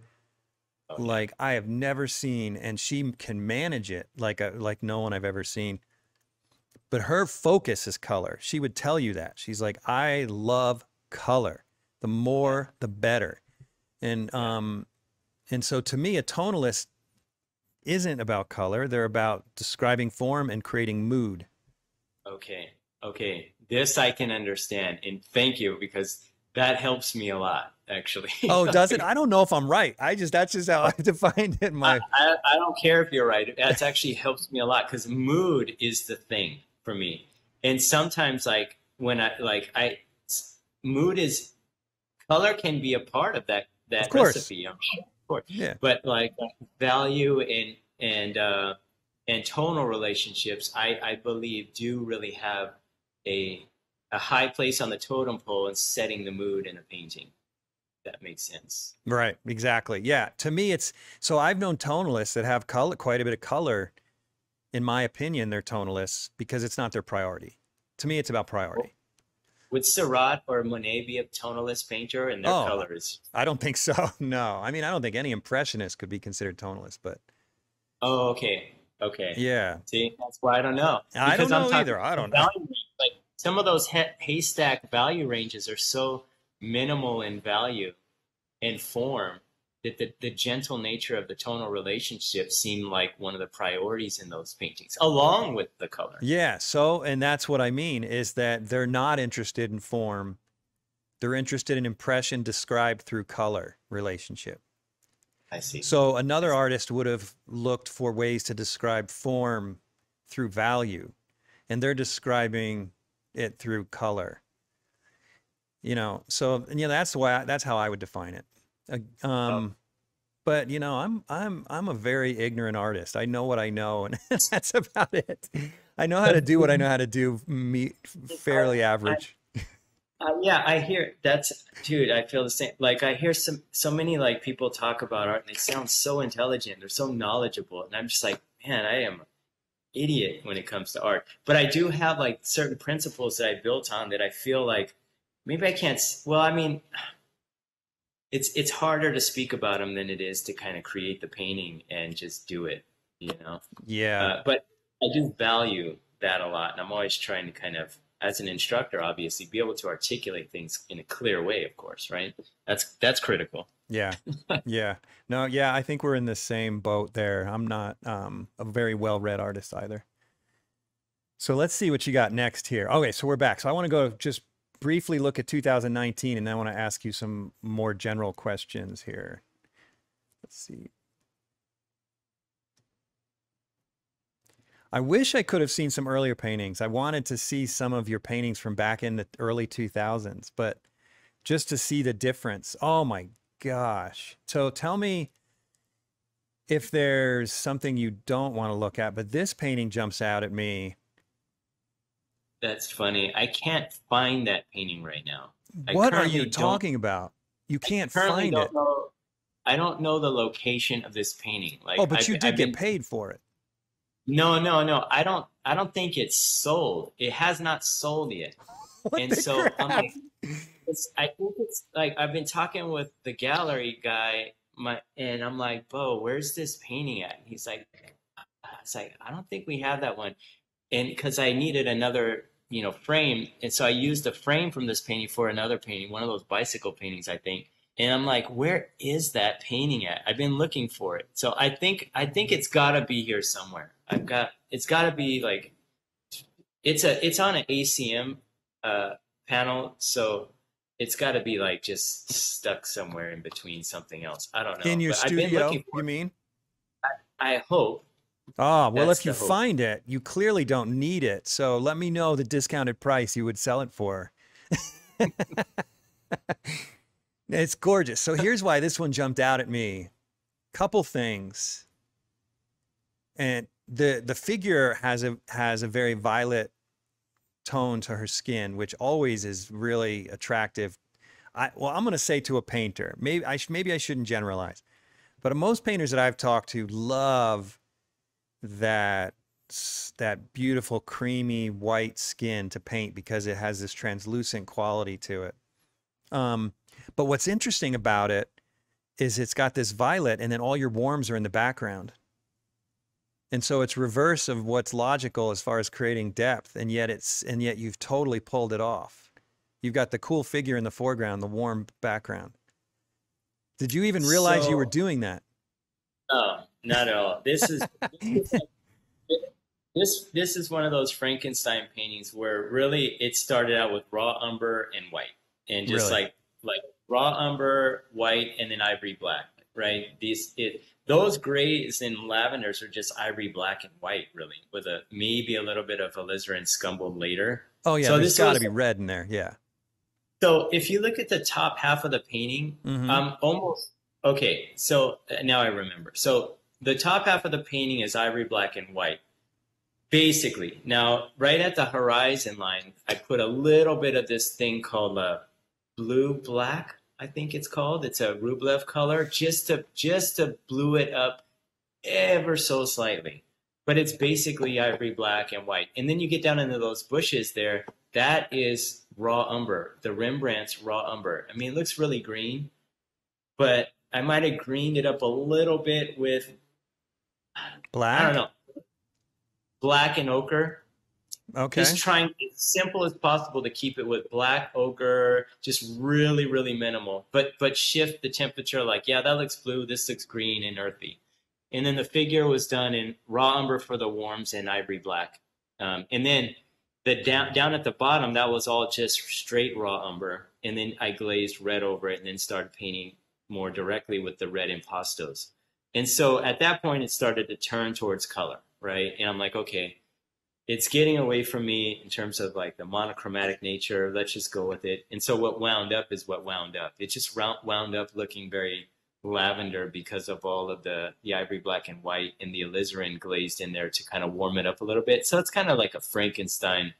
okay, like I have never seen, and she can manage it like a, like no one I've ever seen. But her focus is color. She would tell you that. She's like, I love color. The more, the better. And um, and so to me, a tonalist isn't about color. They're about describing form and creating mood. Okay, okay. This I can understand, and thank you because that helps me a lot, actually. (laughs) Oh, does it? I don't know if I'm right. I just that's just how (laughs) I defined it in my I, I don't care if you're right. That's actually helps me a lot because mood is the thing for me. And sometimes like when I like I mood is color can be a part of that Of that course. recipe, I'm sure, of course. Yeah. But like value and and uh and tonal relationships, I I believe do really have a a high place on the totem pole in setting the mood in a painting. That makes sense. Right, exactly. Yeah, to me it's so I've known tonalists that have color quite a bit of color. In my opinion, they're tonalists because it's not their priority. To me, it's about priority. Would Seurat or Monet be a tonalist painter and their Oh, color is I don't think so. (laughs) No. I mean, I don't think any impressionist could be considered tonalist, but Oh, okay. Okay. yeah. See, that's why I don't know. I Because don't I'm know either. I don't know. range. Like some of those ha haystack value ranges are so minimal in value and form that the, the gentle nature of the tonal relationship seem like one of the priorities in those paintings, along with the color. Yeah, so and that's what I mean is that they're not interested in form. They're interested in impression described through color relationship. I see. So another see. artist would have looked for ways to describe form through value, and they're describing it through color. You know, so and, you know that's why I, that's how I would define it. Uh, Oh, Um, but you know, I'm I'm I'm a very ignorant artist. I know what I know, and (laughs) that's about it. I know how to do what I know how to do, me (laughs) fairly average. Uh, yeah, I hear that's dude. I feel the same. Like I hear some so many like people talk about art, and they sound so intelligent. They're so knowledgeable, and I'm just like, man, I am an idiot when it comes to art. But I do have like certain principles that I built on that I feel like maybe I can't. Well, I mean, it's it's harder to speak about them than it is to kind of create the painting and just do it. You know. Yeah. Uh, but I do value that a lot, and I'm always trying to kind of as an instructor, obviously, be able to articulate things in a clear way, of course, right? That's that's critical. Yeah. (laughs) yeah. No, yeah, I think we're in the same boat there. I'm not um, a very well read artist either. So let's see what you got next here. Okay, so we're back. So I want to go just briefly look at 2019 and I want to ask you some more general questions here. Let's see. I wish I could have seen some earlier paintings. I wanted to see some of your paintings from back in the early 2000s, but just to see the difference. Oh my gosh. So tell me if there's something you don't want to look at, but this painting jumps out at me. That's funny. I can't find that painting right now. What are you talking about? You can't find it. Know, I don't know the location of this painting. Like, oh, but I've, you did I've get been, paid for it. No, no, no. I don't. I don't think it's sold. It has not sold yet. (laughs) What and so crap? I'm like, it's, I think it's like I've been talking with the gallery guy, my, and I'm like, Bo, where's this painting at? And he's like, it's like I don't think we have that one, and because I needed another, you know, frame, and so I used a frame from this painting for another painting, one of those bicycle paintings, I think. And I'm like, where is that painting at? I've been looking for it. So I think I think it's got to be here somewhere. I've got it's got to be like it's a it's on an ACM uh, panel, so it's got to be like just stuck somewhere in between something else. I don't know. In your but studio, you mean? I, I hope. Ah, well, if you find it, you clearly don't need it. So let me know the discounted price you would sell it for. (laughs) it's gorgeous. So here's why this one jumped out at me. Couple things. And the the figure has a has a very violet tone to her skin, which always is really attractive. I, well, I'm going to say to a painter, maybe I maybe I shouldn't generalize, but most painters that I've talked to love that that beautiful creamy white skin to paint because it has this translucent quality to it. Um, but what's interesting about it is it's got this violet, and then all your warms are in the background. And so it's reverse of what's logical as far as creating depth, and yet it's and yet you've totally pulled it off. You've got the cool figure in the foreground, the warm background. Did you even realize so, you were doing that? No, not at all. This is (laughs) this this is one of those Frankenstein paintings where really it started out with raw umber and white, and just really? like like raw umber, white, and then ivory black. Right? These it those grays and lavenders are just ivory black and white, really, with a maybe a little bit of alizarin scumbled later. Oh yeah, so there's got to be red in there. Yeah. So if you look at the top half of the painting, mm-hmm. um, almost okay. So uh, now I remember. So the top half of the painting is ivory black and white, basically. Now, right at the horizon line, I put a little bit of this thing called a uh, blue black I think it's called. It's a Rublev color, just to just to blue it up ever so slightly. But it's basically ivory black and white. And then you get down into those bushes there. That is raw umber, the Rembrandt's raw umber. I mean, it looks really green, but I might have greened it up a little bit with black. I don't know, black and ochre. Okay. Just trying as simple as possible to keep it with black ochre, just really, really minimal. But but shift the temperature like, yeah, that looks blue, this looks green and earthy. And then the figure was done in raw umber for the warms and ivory black. Um, and then the down down at the bottom, that was all just straight raw umber. And then I glazed red over it and then started painting more directly with the red impastos. And so at that point it started to turn towards color, right? And I'm like, okay, it's getting away from me in terms of like the monochromatic nature. Let's just go with it. And so what wound up is what wound up. It just wound up looking very lavender because of all of the, the ivory black and white and the alizarin glazed in there to kind of warm it up a little bit. So it's kind of like a Frankenstein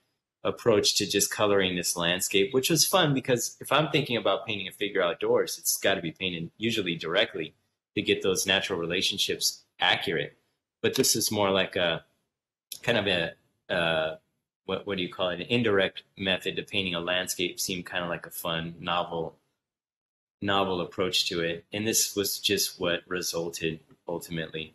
approach to just coloring this landscape, which was fun because if I'm thinking about painting a figure outdoors, it's got to be painted usually directly to get those natural relationships accurate. But this is more like a kind of a uh, what what do you call it? An indirect method of painting a landscape seemed kind of like a fun novel novel approach to it, and this was just what resulted ultimately.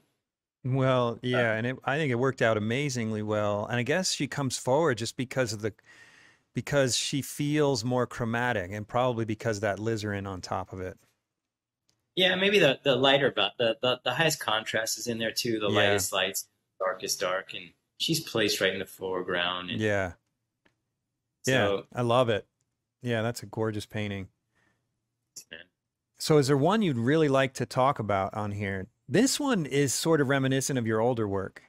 Well, Uh, yeah, and it, I think it worked out amazingly well. And I guess she comes forward just because of the because she feels more chromatic, and probably because of that alizarin on top of it. Yeah, maybe the the lighter but the the, the highest contrast is in there too. The Yeah, lightest lights, darkest dark, and she's placed right in the foreground, and yeah, yeah. so I love it. Yeah, that's a gorgeous painting. man. So, is there one you'd really like to talk about on here? This one is sort of reminiscent of your older work,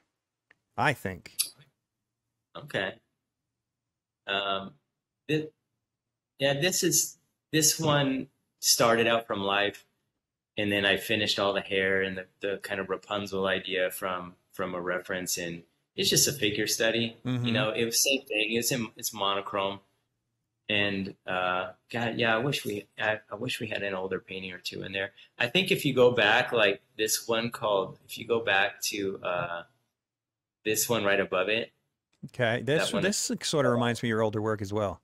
I think. Okay. Um, thi- yeah, this is this one started out from life, and then I finished all the hair and the, the kind of Rapunzel idea from from a reference, and it's just a figure study. You Mm-hmm. know, it was same thing. It's in it's monochrome, and uh, God, yeah, I wish we I, I wish we had an older painting or two in there. I think if you go back, like this one called, if you go back to uh, this one right above it, Okay, this that this sort of reminds me of your older work as well.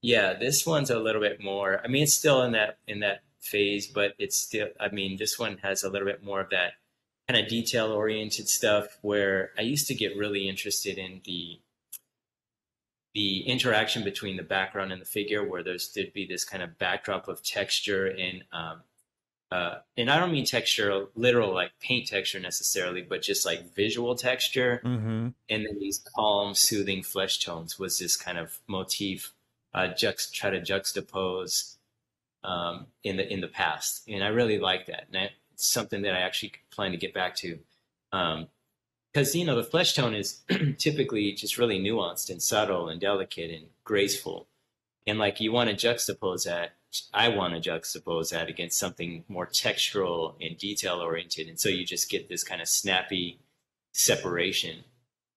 Yeah, this one's a little bit more. I mean, it's still in that in that phase, but it's still. I mean, this one has a little bit more of that kind of detail oriented stuff where I used to get really interested in the the interaction between the background and the figure, where there's there'd be this kind of backdrop of texture and um, uh, and I don't mean texture, literal like paint texture necessarily, but just like visual texture Mm-hmm. and then these calm, soothing flesh tones was this kind of motif uh, juxt try to juxtapose um, in the in the past, and I really like that. And I, something that I actually plan to get back to, um, because you know the flesh tone is (clears throat) typically just really nuanced and subtle and delicate and graceful, and like you want to juxtapose that. I want to juxtapose that against something more textural and detail oriented, and so you just get this kind of snappy separation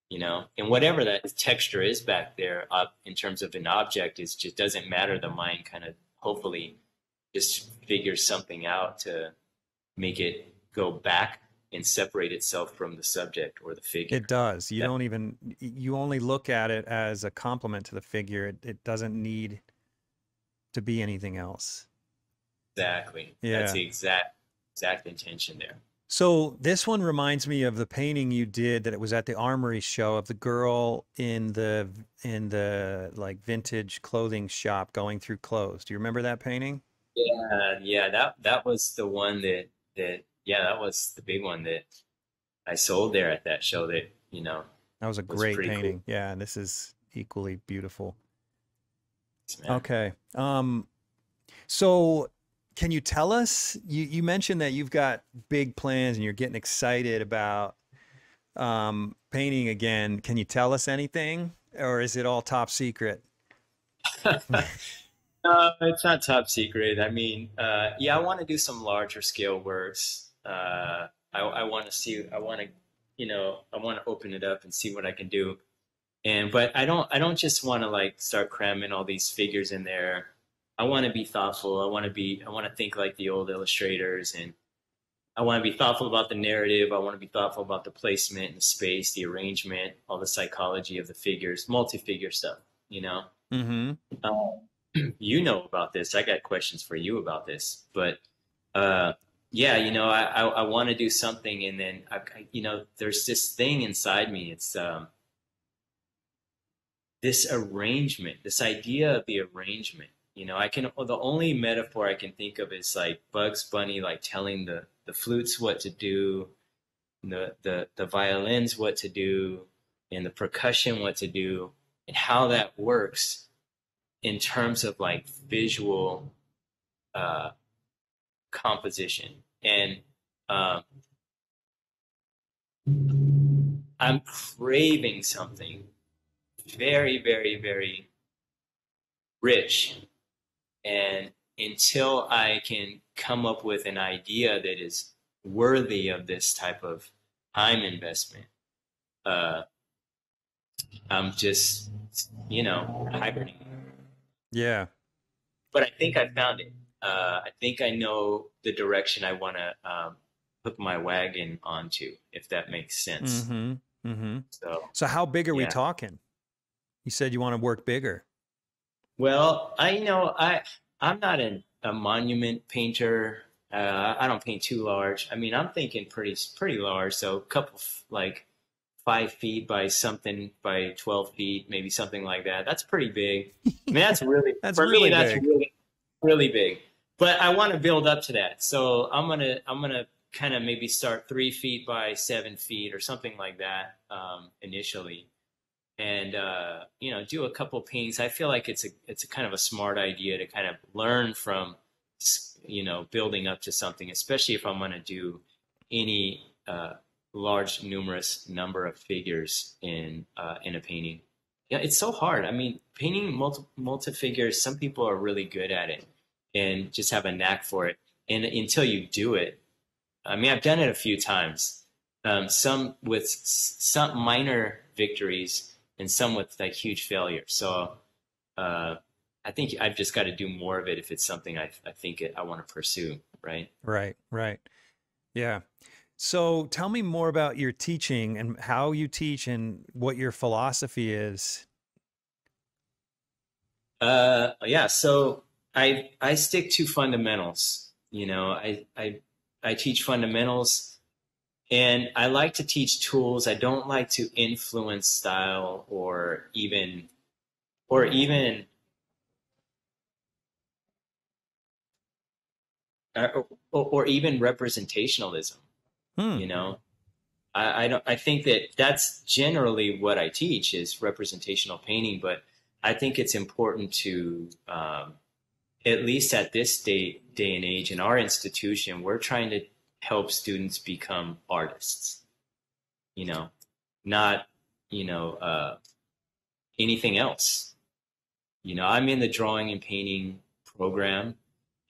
you know? And whatever that texture is back there up in terms of an object is just doesn't matter. The mind kind of hopefully just figures something out to make it go back and separate itself from the subject or the figure It does. You that don't even you only look at it as a complement to the figure. It, it doesn't need to be anything else. exactly Yeah. that's the exact exact intention there So this one reminds me of the painting you did that it was at the Armory show of the girl in the in the like vintage clothing shop going through clothes. Do you remember that painting? yeah yeah that that was the one that that yeah that was the big one that i sold there at that show that you know That was a was great pretty cool painting. Yeah, and this is equally beautiful. Okay. Um so can you tell us you you mentioned that you've got big plans and you're getting excited about um painting again. Can you tell us anything or is it all top secret? (laughs) (laughs) No, it's not top secret. I mean, uh, yeah, I want to do some larger scale works. Uh, I, I want to see, I want to, you know, I want to open it up and see what I can do. And but I don't, I don't just want to like start cramming all these figures in there. I want to be thoughtful. I want to be, I want to think like the old illustrators, and I want to be thoughtful about the narrative. I want to be thoughtful about the placement, the space, the arrangement, all the psychology of the figures, multi-figure stuff. You know. Mm-hmm. Um, (clears throat) you know about this. I got questions for you about this, but uh, yeah, you know, I I, I want to do something, and then I, I- you know, there's this thing inside me. It's um, this arrangement, this idea of the arrangement. You know, I can the only metaphor I can think of is like Bugs Bunny, like telling the the flutes what to do, the the the violins what to do, and the percussion what to do, and how that works in terms of like visual uh, composition. And um, I'm craving something very, very, very rich. And until I can come up with an idea that is worthy of this type of time investment, uh, I'm just you know, hibernating. Yeah. But I think I found it. Uh, I think I know the direction I want to um, hook my wagon onto, if that makes sense. Mm-hmm. Mm-hmm. So, So how big are we talking? You said you want to work bigger. well, I you know I I'm not an, a monument painter. Uh, I don't paint too large. I mean, I'm thinking pretty pretty large. So a couple like five feet by something by twelve feet, maybe something like that. That's pretty big. I mean, that's really (laughs) That's for really me. That's big. really really big. But I want to build up to that. So I'm gonna I'm gonna kind of maybe start three feet by seven feet or something like that um, initially, and uh, you know do a couple paintings. I feel like it's a it's a kind of a smart idea to kind of learn from you know building up to something, especially if I'm gonna do any uh, large numerous number of figures in uh, in a painting. Yeah, it's so hard. I mean, painting multi multi figures. Some people are really good at it and just have a knack for it. And until you do it, I mean, I've done it a few times. Um, some with some minor victories and some with like huge failures. So uh, I think I've just got to do more of it if it's something I, I think it, I want to pursue. Right. Right, right. Yeah. So tell me more about your teaching and how you teach and what your philosophy is. Uh, yeah. So I I stick to fundamentals. You know, I I I teach fundamentals, and I like to teach tools. I don't like to influence style or even or even or, or, or even representationalism. Hmm. You know, I, I don't. I think that that's generally what I teach is representational painting, but I think it's important to, um, at least at this day day and age in our institution, we're trying to help students become artists. You know, not you know uh, anything else. You know, I'm in the drawing and painting program,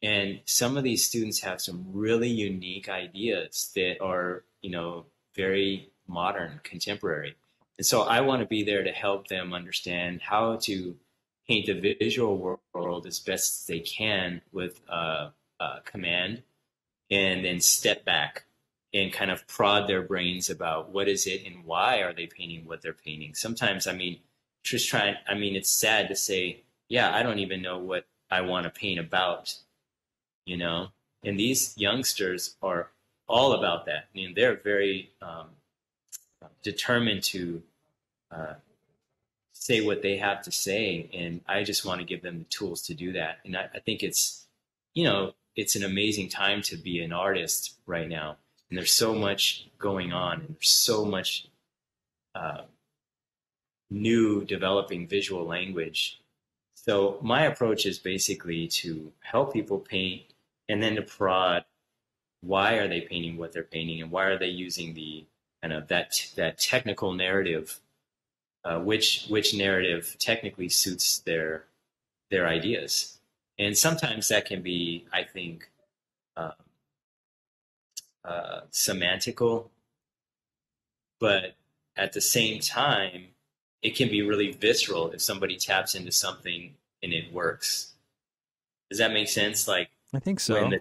and some of these students have some really unique ideas that are, you know, very modern, contemporary. And so I want to be there to help them understand how to paint the visual world as best they can with uh, uh, command and then step back and kind of prod their brains about what is it and why are they painting what they're painting. Sometimes, I mean, just trying, I mean, it's sad to say, yeah, I don't even know what I want to paint about, you know? And these youngsters are all about that. I mean, they're very um, determined to uh, say what they have to say. And I just want to give them the tools to do that. And I, I think it's, you know, it's an amazing time to be an artist right now. And there's so much going on, and there's so much uh, new developing visual language. So my approach is basically to help people paint and then to prod why are they painting what they're painting? And why are they using the kind of that that technical narrative uh, which which narrative technically suits their their ideas? And sometimes that can be i think um, uh, semantical but at the same time it can be really visceral if somebody taps into something and it works. Does that make sense? Like I think so. when the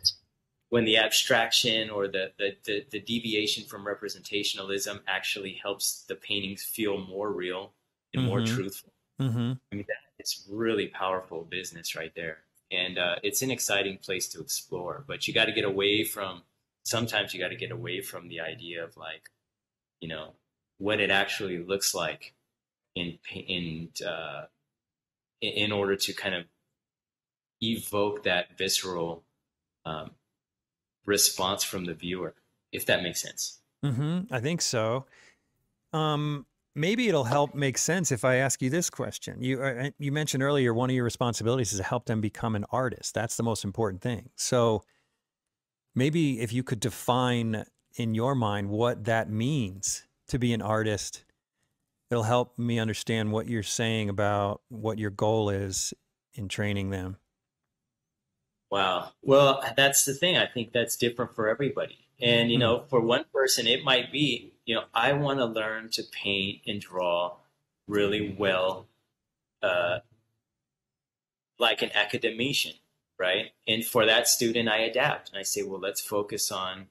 when the abstraction or the, the, the, the deviation from representationalism actually helps the paintings feel more real and more Mhm. truthful. mm-hmm. I mean, that, it's really powerful business right there. And uh, it's an exciting place to explore, but you got to get away from, sometimes you got to get away from the idea of like, you know, what it actually looks like in, in, uh, in, in order to kind of evoke that visceral um, response from the viewer, if that makes sense. Mm-hmm. I think so. Um, maybe it'll help make sense if I ask you this question. You uh, you mentioned earlier one of your responsibilities is to help them become an artist. That's the most important thing. So maybe if you could define in your mind what that means to be an artist, it'll help me understand what you're saying about what your goal is in training them. Wow. Well, that's the thing. I think that's different for everybody. And, you know, for one person, it might be, you know, I want to learn to paint and draw really well uh, like an academician, right? And for that student, I adapt and I say, well, let's focus on,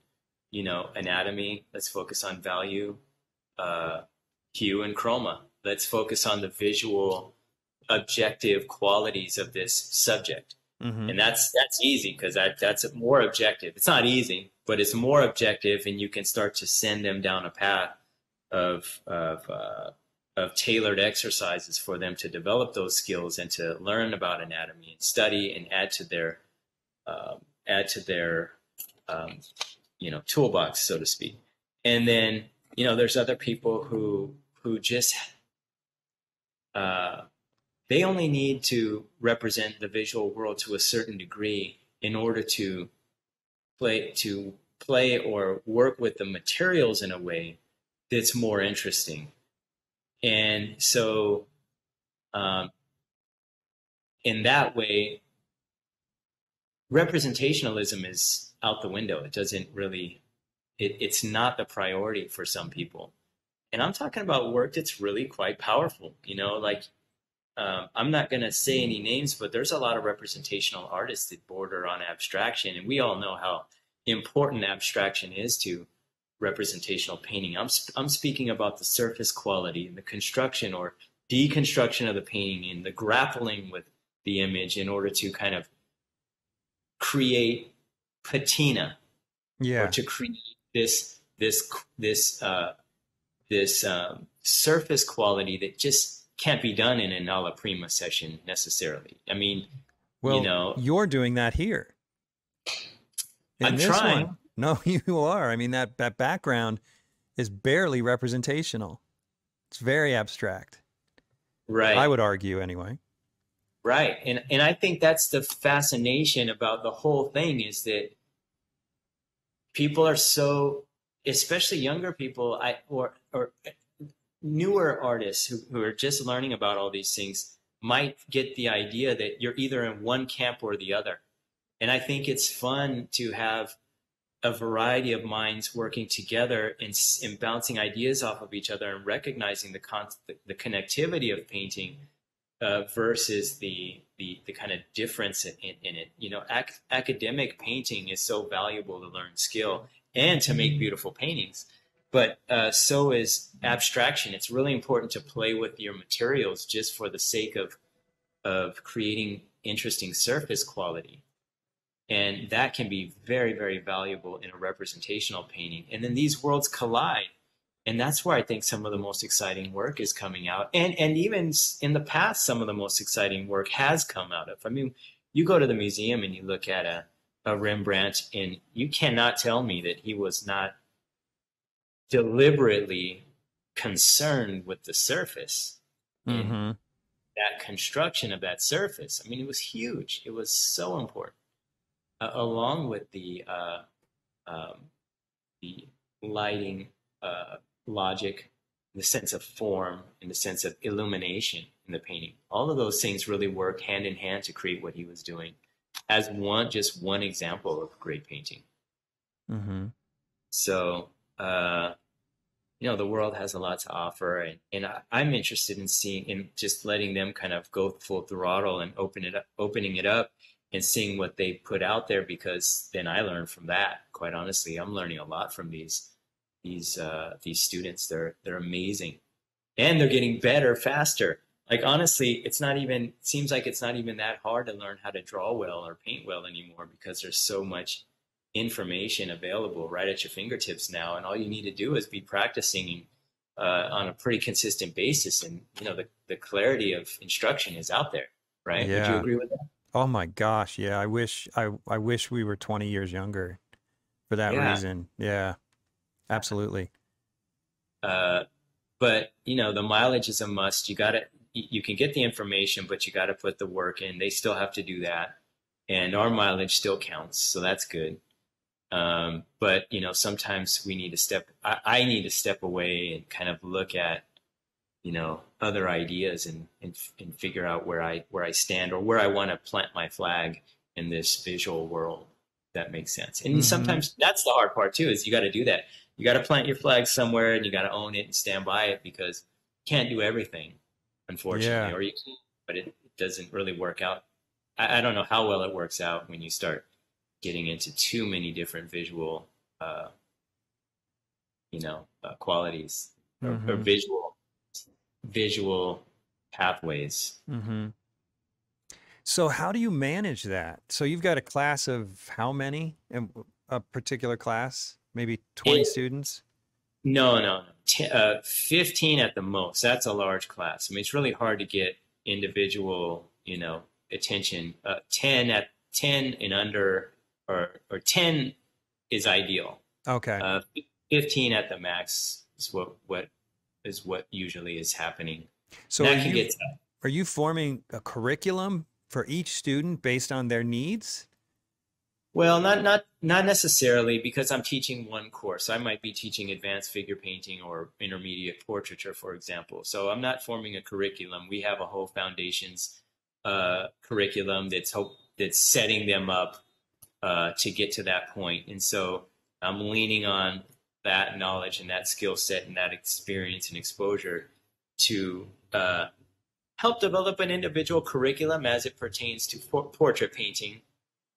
you know, anatomy. Let's focus on value, uh, hue and chroma. Let's focus on the visual, objective qualities of this subject. Mm-hmm. And that's that's easy because that that's more objective. It's not easy, but it's more objective, and you can start to send them down a path of of uh, of tailored exercises for them to develop those skills and to learn about anatomy and study and add to their um, add to their um, you know toolbox, so to speak. And then you know there's other people who who just uh, they only need to represent the visual world to a certain degree in order to play to play or work with the materials in a way that's more interesting. And so um, in that way representationalism is out the window. It doesn't really it, it's not the priority for some people. And i'm talking about work that's really quite powerful you know like um, I'm not going to say any names, but there's a lot of representational artists that border on abstraction, and we all know how important abstraction is to representational painting. I'm I'm speaking about the surface quality and the construction or deconstruction of the painting and the grappling with the image in order to kind of create patina, yeah, or to create this this this uh, this um, surface quality that just can't be done in an alla prima session necessarily. I mean, well, you know, you're doing that here. In I'm trying. One, no, (laughs) you are. I mean, that, that background is barely representational. It's very abstract. Right. I would argue anyway. Right. And and I think that's the fascination about the whole thing is that people are so especially younger people I or or newer artists who, who are just learning about all these things might get the idea that you're either in one camp or the other. And I think it's fun to have a variety of minds working together and, and bouncing ideas off of each other and recognizing the, con- the, the connectivity of painting uh, versus the, the, the kind of difference in, in it. You know, ac- academic painting is so valuable to learn skill and to make beautiful paintings but uh, so is abstraction. It's really important to play with your materials just for the sake of of creating interesting surface quality. And that can be very, very valuable in a representational painting. And then these worlds collide. And that's where I think some of the most exciting work is coming out. And, and even in the past, some of the most exciting work has come out of. I mean, you go to the museum and you look at a, a Rembrandt, and you cannot tell me that he was not deliberately concerned with the surface mm-hmm. that construction of that surface. I mean it was huge. It was so important. Uh, along with the uh, um, the lighting uh, logic the sense of form and the sense of illumination in the painting. All of those things really work hand in hand to create what he was doing as one just one example of great painting. Mm-hmm. so uh, you know the world has a lot to offer and, and I, am interested in seeing in just letting them kind of go full throttle and open it up opening it up and seeing what they put out there because then I learn from that quite honestly. I'm learning a lot from these these uh, these students. They're they're amazing. And they're getting better faster. Like honestly it's not even seems like it's not even that hard to learn how to draw well or paint well anymore because there's so much information available right at your fingertips now, and all you need to do is be practicing uh, on a pretty consistent basis, and you know the the clarity of instruction is out there, right? Yeah. Would you agree with that? Oh my gosh, yeah. I wish I I wish we were 20 years younger for that yeah. reason. Yeah, absolutely. Uh, but you know the mileage is a must. You got to you can get the information, but you got to put the work in. They still have to do that, and our mileage still counts, so that's good. Um, but you know, sometimes we need to step. I, I, need to step away and kind of look at, you know, other ideas and, and and figure out where I where I stand or where I want to plant my flag in this visual world. That makes sense. And mm-hmm. sometimes that's the hard part too. Is you got to do that. You got to plant your flag somewhere and you got to own it and stand by it because you can't do everything, unfortunately, yeah. or you can't but it, it doesn't really work out. I, don't know how well it works out when you start getting into too many different visual, uh, you know, uh, qualities or, mm-hmm. or, visual visual pathways. Mm-hmm. So how do you manage that? So you've got a class of how many in a particular class? Maybe 20 it, students? No, no, no. T- uh, 15 at the most. That's a large class. I mean, it's really hard to get individual, you know, attention. Uh, 10 at 10 and under or, or 10 is ideal. Okay. Uh, 15 at the max is what, what is what usually is happening. So are you, are you forming a curriculum for each student based on their needs? Well, not not not necessarily because I'm teaching one course. I might be teaching advanced figure painting or intermediate portraiture, for example. So I'm not forming a curriculum. We have a whole foundations uh, curriculum that's hope that's setting them up uh, to get to that point. And so I'm leaning on that knowledge and that skill set and that experience and exposure to uh, help develop an individual curriculum as it pertains to por- portrait painting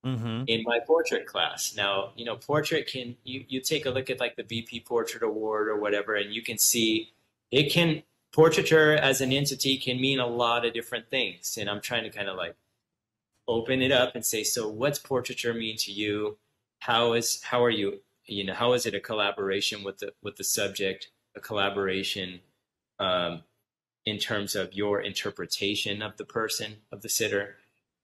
mm-hmm. in my portrait class. Now, you know, portrait can you you take a look at like the BP Portrait Award or whatever, and you can see it can portraiture as an entity can mean a lot of different things. And I'm trying to kind of like open it up and say, so what's portraiture mean to you? How is how are you you know how is it a collaboration with the with the subject, a collaboration um, in terms of your interpretation of the person of the sitter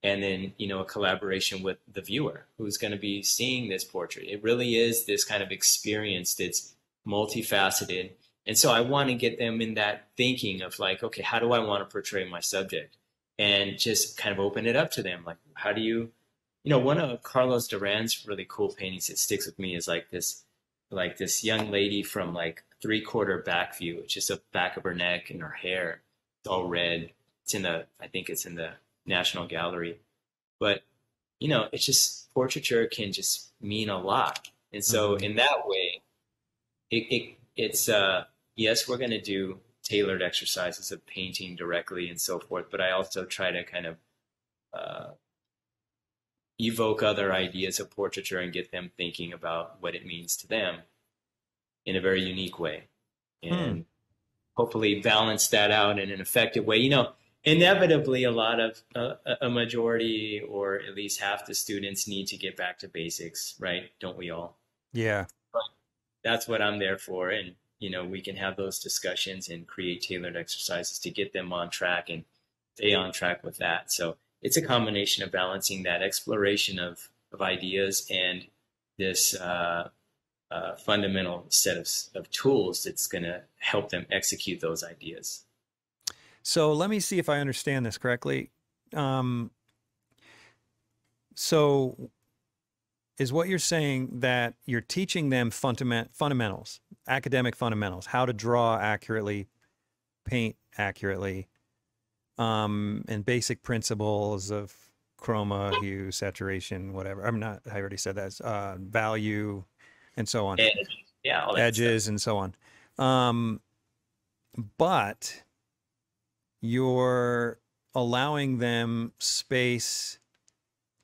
and then you know a collaboration with the viewer who's going to be seeing this portrait? It really is this kind of experience that's multifaceted. And so i want to get them in that thinking of like okay how do i want to portray my subject and just kind of open it up to them like how do you you know one of Carolus-Duran's really cool paintings that sticks with me is like this like this young lady from like three quarter back view it's just the back of her neck and her hair it's all red it's in the i think it's in the National Gallery. But, you know, it's just portraiture can just mean a lot. And so mm-hmm. in that way, it, it it's, uh, yes, we're going to do tailored exercises of painting directly and so forth, but I also try to kind of, uh, evoke other ideas of portraiture and get them thinking about what it means to them in a very unique way hmm. and hmm. hopefully balance that out in an effective way you know inevitably a lot of uh, a majority or at least half the students need to get back to basics right don't we all yeah but that's what i'm there for and you know we can have those discussions and create tailored exercises to get them on track and stay on track with that so it's a combination of balancing that exploration of of ideas and this uh, uh, fundamental set of, of tools that's going to help them execute those ideas so let me see if I understand this correctly. Um, so is what you're saying that you're teaching them fundament, fundamentals, academic fundamentals, how to draw accurately, paint accurately, um, and basic principles of chroma, hue, saturation, whatever. I'm not, I already said that, uh, value, and so on. Yeah, edges and so on. Um, but you're allowing them space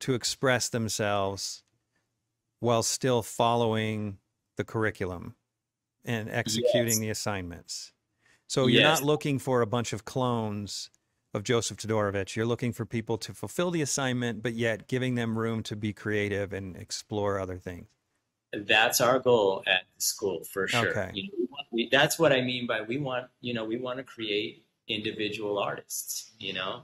to express themselves while still following the curriculum and executing yes. the assignments. So you're not looking for a bunch of clones of Joseph Todorovitch. You're looking for people to fulfill the assignment, but yet giving them room to be creative and explore other things. That's our goal at the school for sure. Okay. You know, we, that's what I mean by we want, you know, we want to create individual artists, you know?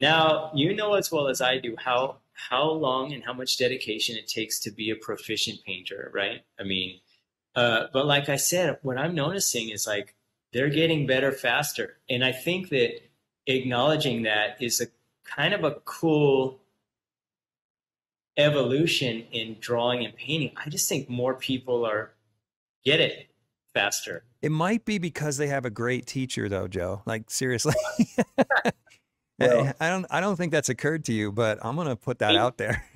Now, you know as well as I do how how long and how much dedication it takes to be a proficient painter, right? I mean, uh, but like I said, what I'm noticing is like they're getting better faster. And I think that acknowledging that is a kind of a cool evolution in drawing and painting. I just think more people are get it faster. It might be because they have a great teacher, though, Joe. Like seriously, (laughs) well, (laughs) I don't. I don't think that's occurred to you, but I'm gonna put that we, out there. (laughs)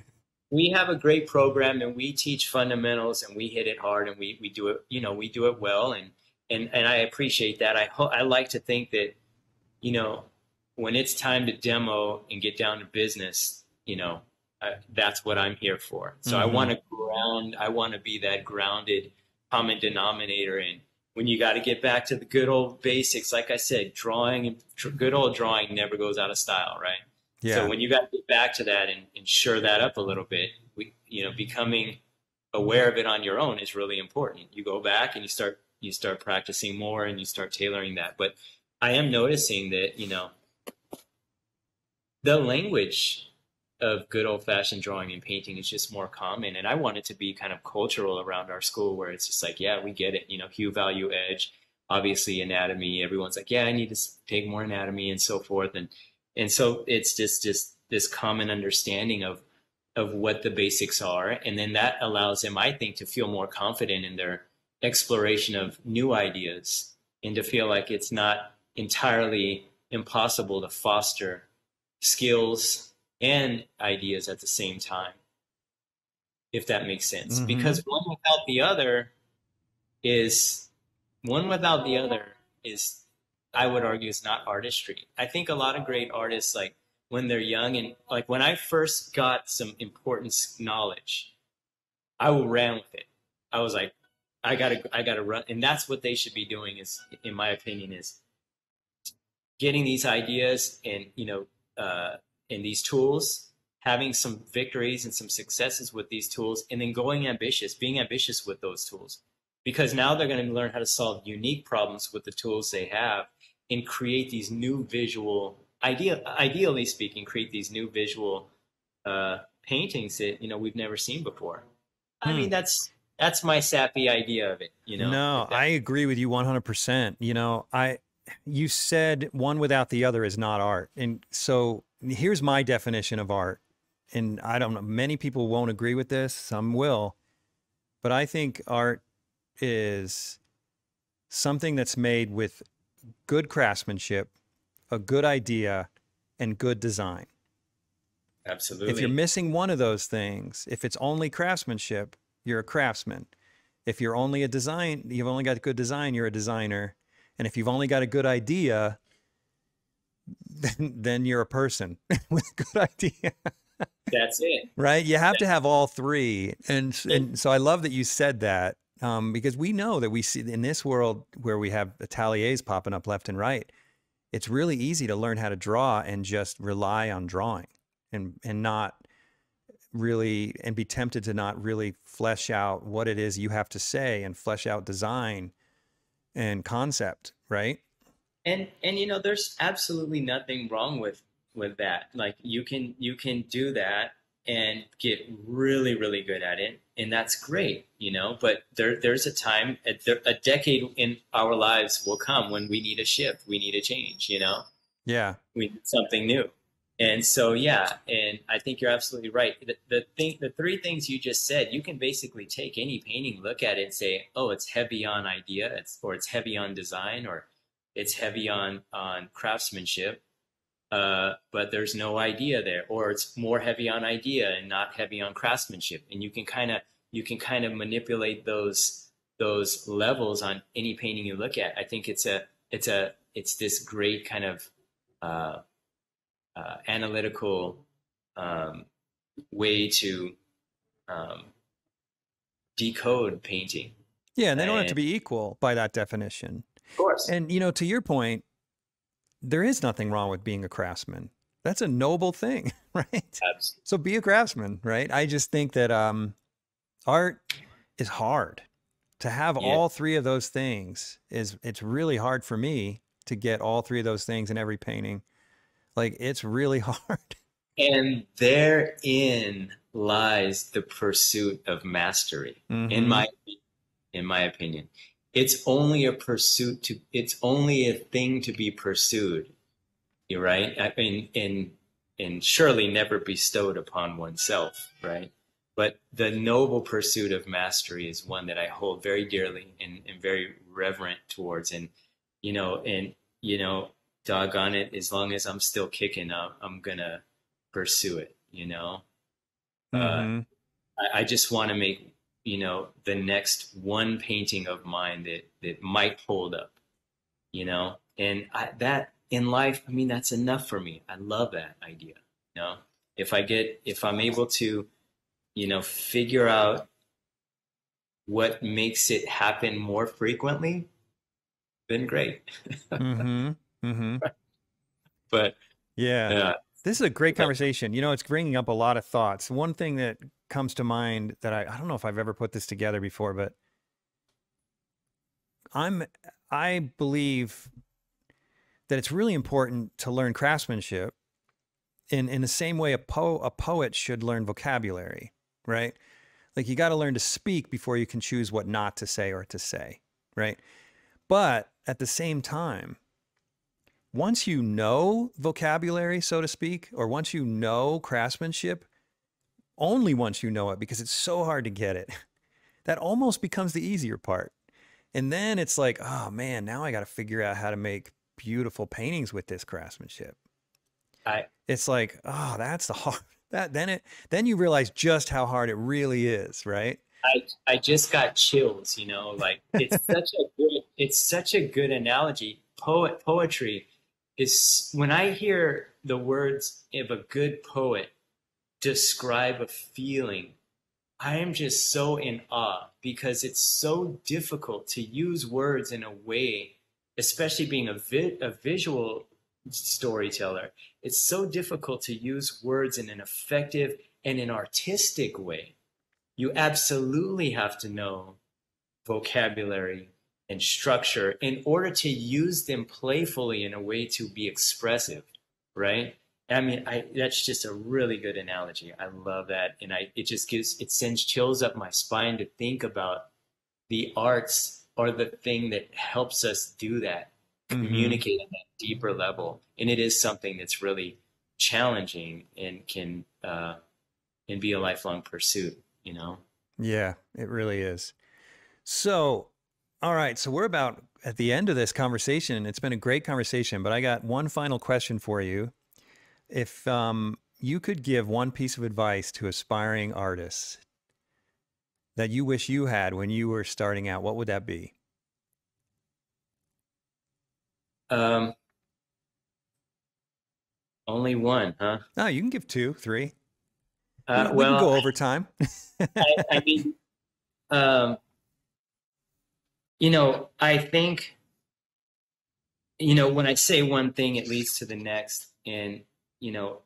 We have a great program, and we teach fundamentals, and we hit it hard, and we we do it. You know, we do it well, and and and I appreciate that. I ho- I like to think that, you know, when it's time to demo and get down to business, you know, I, that's what I'm here for. So I Mhm. want to ground. I want to be that grounded common denominator. And when you got to get back to the good old basics, like I said, drawing and tr- good old drawing never goes out of style, right? Yeah. So when you got to get back to that and, and shore that up a little bit, we, you know, becoming aware of it on your own is really important. You go back and you start you start practicing more and you start tailoring that. But I am noticing that you know the language of good old fashioned drawing and painting is just more common, and I want it to be kind of cultural around our school where it's just like, yeah, we get it. You know, hue, value, edge. Obviously, anatomy. Everyone's like, yeah, I need to take more anatomy and so forth, and and so it's just just this common understanding of of what the basics are and then that allows them i think to feel more confident in their exploration of new ideas and to feel like it's not entirely impossible to foster skills and ideas at the same time if that makes sense Mhm. because one without the other is one without the other is i would argue is not artistry i think a lot of great artists like when they're young and like when I first got some important knowledge, I will ran with it. I was like, I gotta, I gotta run, and that's what they should be doing. Is, in my opinion, is getting these ideas and you know, uh, and these tools, having some victories and some successes with these tools, and then going ambitious, being ambitious with those tools, because now they're going to learn how to solve unique problems with the tools they have and create these new visual ideal ideally speaking create these new visual uh, paintings that you know we've never seen before i Hmm. mean that's that's my sappy idea of it you know no, Like I agree with you 100%. You know, I you said one without the other is not art. And so here's my definition of art. And I don't know, many people won't agree with this, some will. But I think art is something that's made with good craftsmanship, a good idea, and good design. absolutely If you're missing one of those things, if it's only craftsmanship, you're a craftsman. If you're only a design, you've only got good design, you're a designer. And if you've only got a good idea, (laughs) then, then you're a person (laughs) with a good idea, that's it right? You have to have all three. And, and so I love that you said that um, because we know that we see in this world where we have ateliers popping up left and right, it's really easy to learn how to draw and just rely on drawing and, and not really and be tempted to not really flesh out what it is you have to say and flesh out design and concept, right? And and you know there's absolutely nothing wrong with with that. Like you can you can do that and get really really good at it and that's great you know but there there's a time a, a decade in our lives will come when we need a shift we need a change you know? Yeah. we need something new. And so yeah and i think you're absolutely right. The, the thing the three things you just said you can basically take any painting look at it and say oh it's heavy on idea it's or it's heavy on design or it's heavy on on craftsmanship uh, but there's no idea there or it's more heavy on idea and not heavy on craftsmanship and you can kind of you can kind of manipulate those those levels on any painting you look at i think it's a it's a it's this great kind of uh, uh, analytical um, way to um, decode painting Yeah. And they don't have to be equal by that definition. Of course And, you know, to your point, there is nothing wrong with being a craftsman. That's a noble thing, (laughs) right? Abs- So be a craftsman, right? I just think that um, art is hard. To have Yeah. all three of those things is it's really hard for me to get all three of those things in every painting. Like it's really (laughs) hard. and therein lies the pursuit of mastery in Mhm. my in my opinion it's only a pursuit to it's only a thing to be pursued you're right? I mean and and surely never bestowed upon oneself right? But the noble pursuit of mastery is one that i hold very dearly and, and very reverent towards. And you know and you know doggone it as long as i'm still kicking up i'm gonna pursue it you know? Uh, Mhm. I, I just want to make you know the next one painting of mine that that might hold up you know and I, that in life, I mean, that's enough for me. I love that idea. You know, if I get, if I'm able to, you know, figure out what makes it happen more frequently, then great. (laughs) mm-hmm. Mm-hmm. but yeah. yeah, This is a great conversation. You know, it's bringing up a lot of thoughts. One thing that comes to mind that I, I don't know if I've ever put this together before, but I'm I believe that it's really important to learn craftsmanship in in the same way a po a poet should learn vocabulary, right? Like you got to learn to speak before you can choose what not to say or to say, right? But at the same time, once you know vocabulary, so to speak, or once you know craftsmanship, only once you know it, because it's so hard to get it, (laughs) that almost becomes the easier part. And then it's like, oh man, now I got to figure out how to make beautiful paintings with this craftsmanship. I It's like, oh, that's the hard (laughs) that then it then you realize just how hard it really is, right? I I just got chills, you know, like it's such a good it's such a good analogy. Poet poetry is when I hear the words of a good poet describe a feeling, I am just so in awe because it's so difficult to use words in a way, especially being a, vi- a visual storyteller. It's so difficult to use words in an effective and an artistic way. You absolutely have to know vocabulary and structure in order to use them playfully in a way to be expressive, right? I mean, I that's just a really good analogy. I love that, and I it just gives it sends chills up my spine to think about the arts are the thing that helps us do that, Mhm. communicate at that deeper level, and it is something that's really challenging and can uh, and be a lifelong pursuit. You know. Yeah, it really is. So, all right, so we're about at the end of this conversation. It's been a great conversation, but I got one final question for you. If um, you could give one piece of advice to aspiring artists that you wish you had when you were starting out, what would that be? Um, only one, huh? No, you can give two, three. We, Uh, we well, can go over time. I, I mean, um, you know, I think, you know, when I say one thing, it leads to the next, and you know,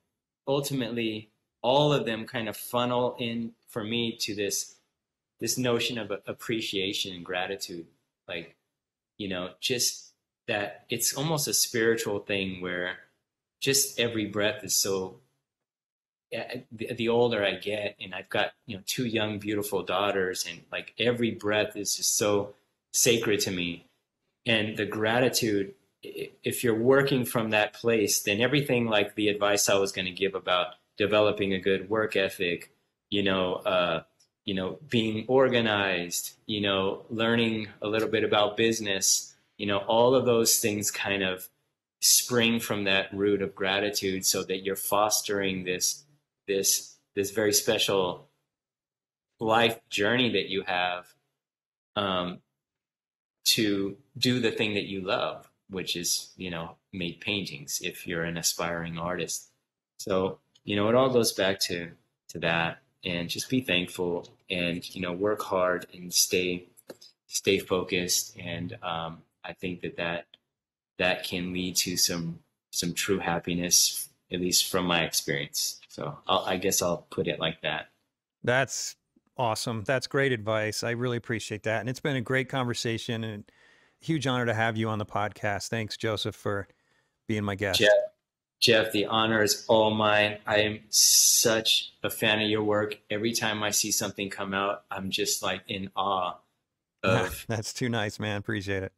ultimately, all of them kind of funnel in for me to this this notion of appreciation and gratitude, like, you know, just that it's almost a spiritual thing where just every breath is so eh, the, the older I get, and I've got you know two young, beautiful daughters, and like every breath is just so sacred to me, and the gratitude. If you're working from that place, then everything like the advice I was going to give about developing a good work ethic, you know, uh, you know, being organized, you know, learning a little bit about business, you know, all of those things kind of spring from that root of gratitude, so that you're fostering this this this very special life journey that you have um, to do the thing that you love, which is you know make paintings. If you're an aspiring artist, so you know it all goes back to to that, and just be thankful and you know work hard and stay stay focused, and um, I think that that that can lead to some some true happiness, at least from my experience. So I'll, I guess I'll put it like that. That's awesome. That's great advice. I really appreciate that. And it's been a great conversation and huge honor to have you on the podcast. Thanks, Joseph, for being my guest. Jeff, Jeff, the honor is all mine. I am such a fan of your work. Every time I see something come out, I'm just like in awe (laughs) of That's too nice, man. Appreciate it.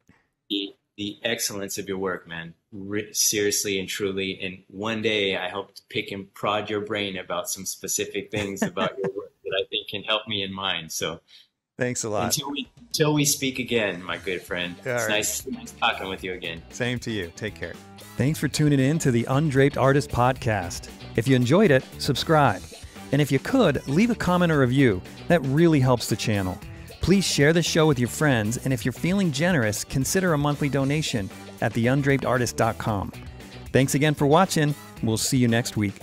the, the excellence of your work, man. Re- seriously and truly. And one day I hope to pick and prod your brain about some specific things about your work that I think can help me in mine. So Thanks a lot. until we until we speak again, my good friend. All it's right. nice, nice talking with you again. Same to you. Take care. Thanks for tuning in to the Undraped Artist Podcast. If you enjoyed it, subscribe. And if you could, leave a comment or review. That really helps the channel. Please share the show with your friends, and if you're feeling generous, consider a monthly donation at theundrapedartist.com. Thanks again for watching. We'll see you next week.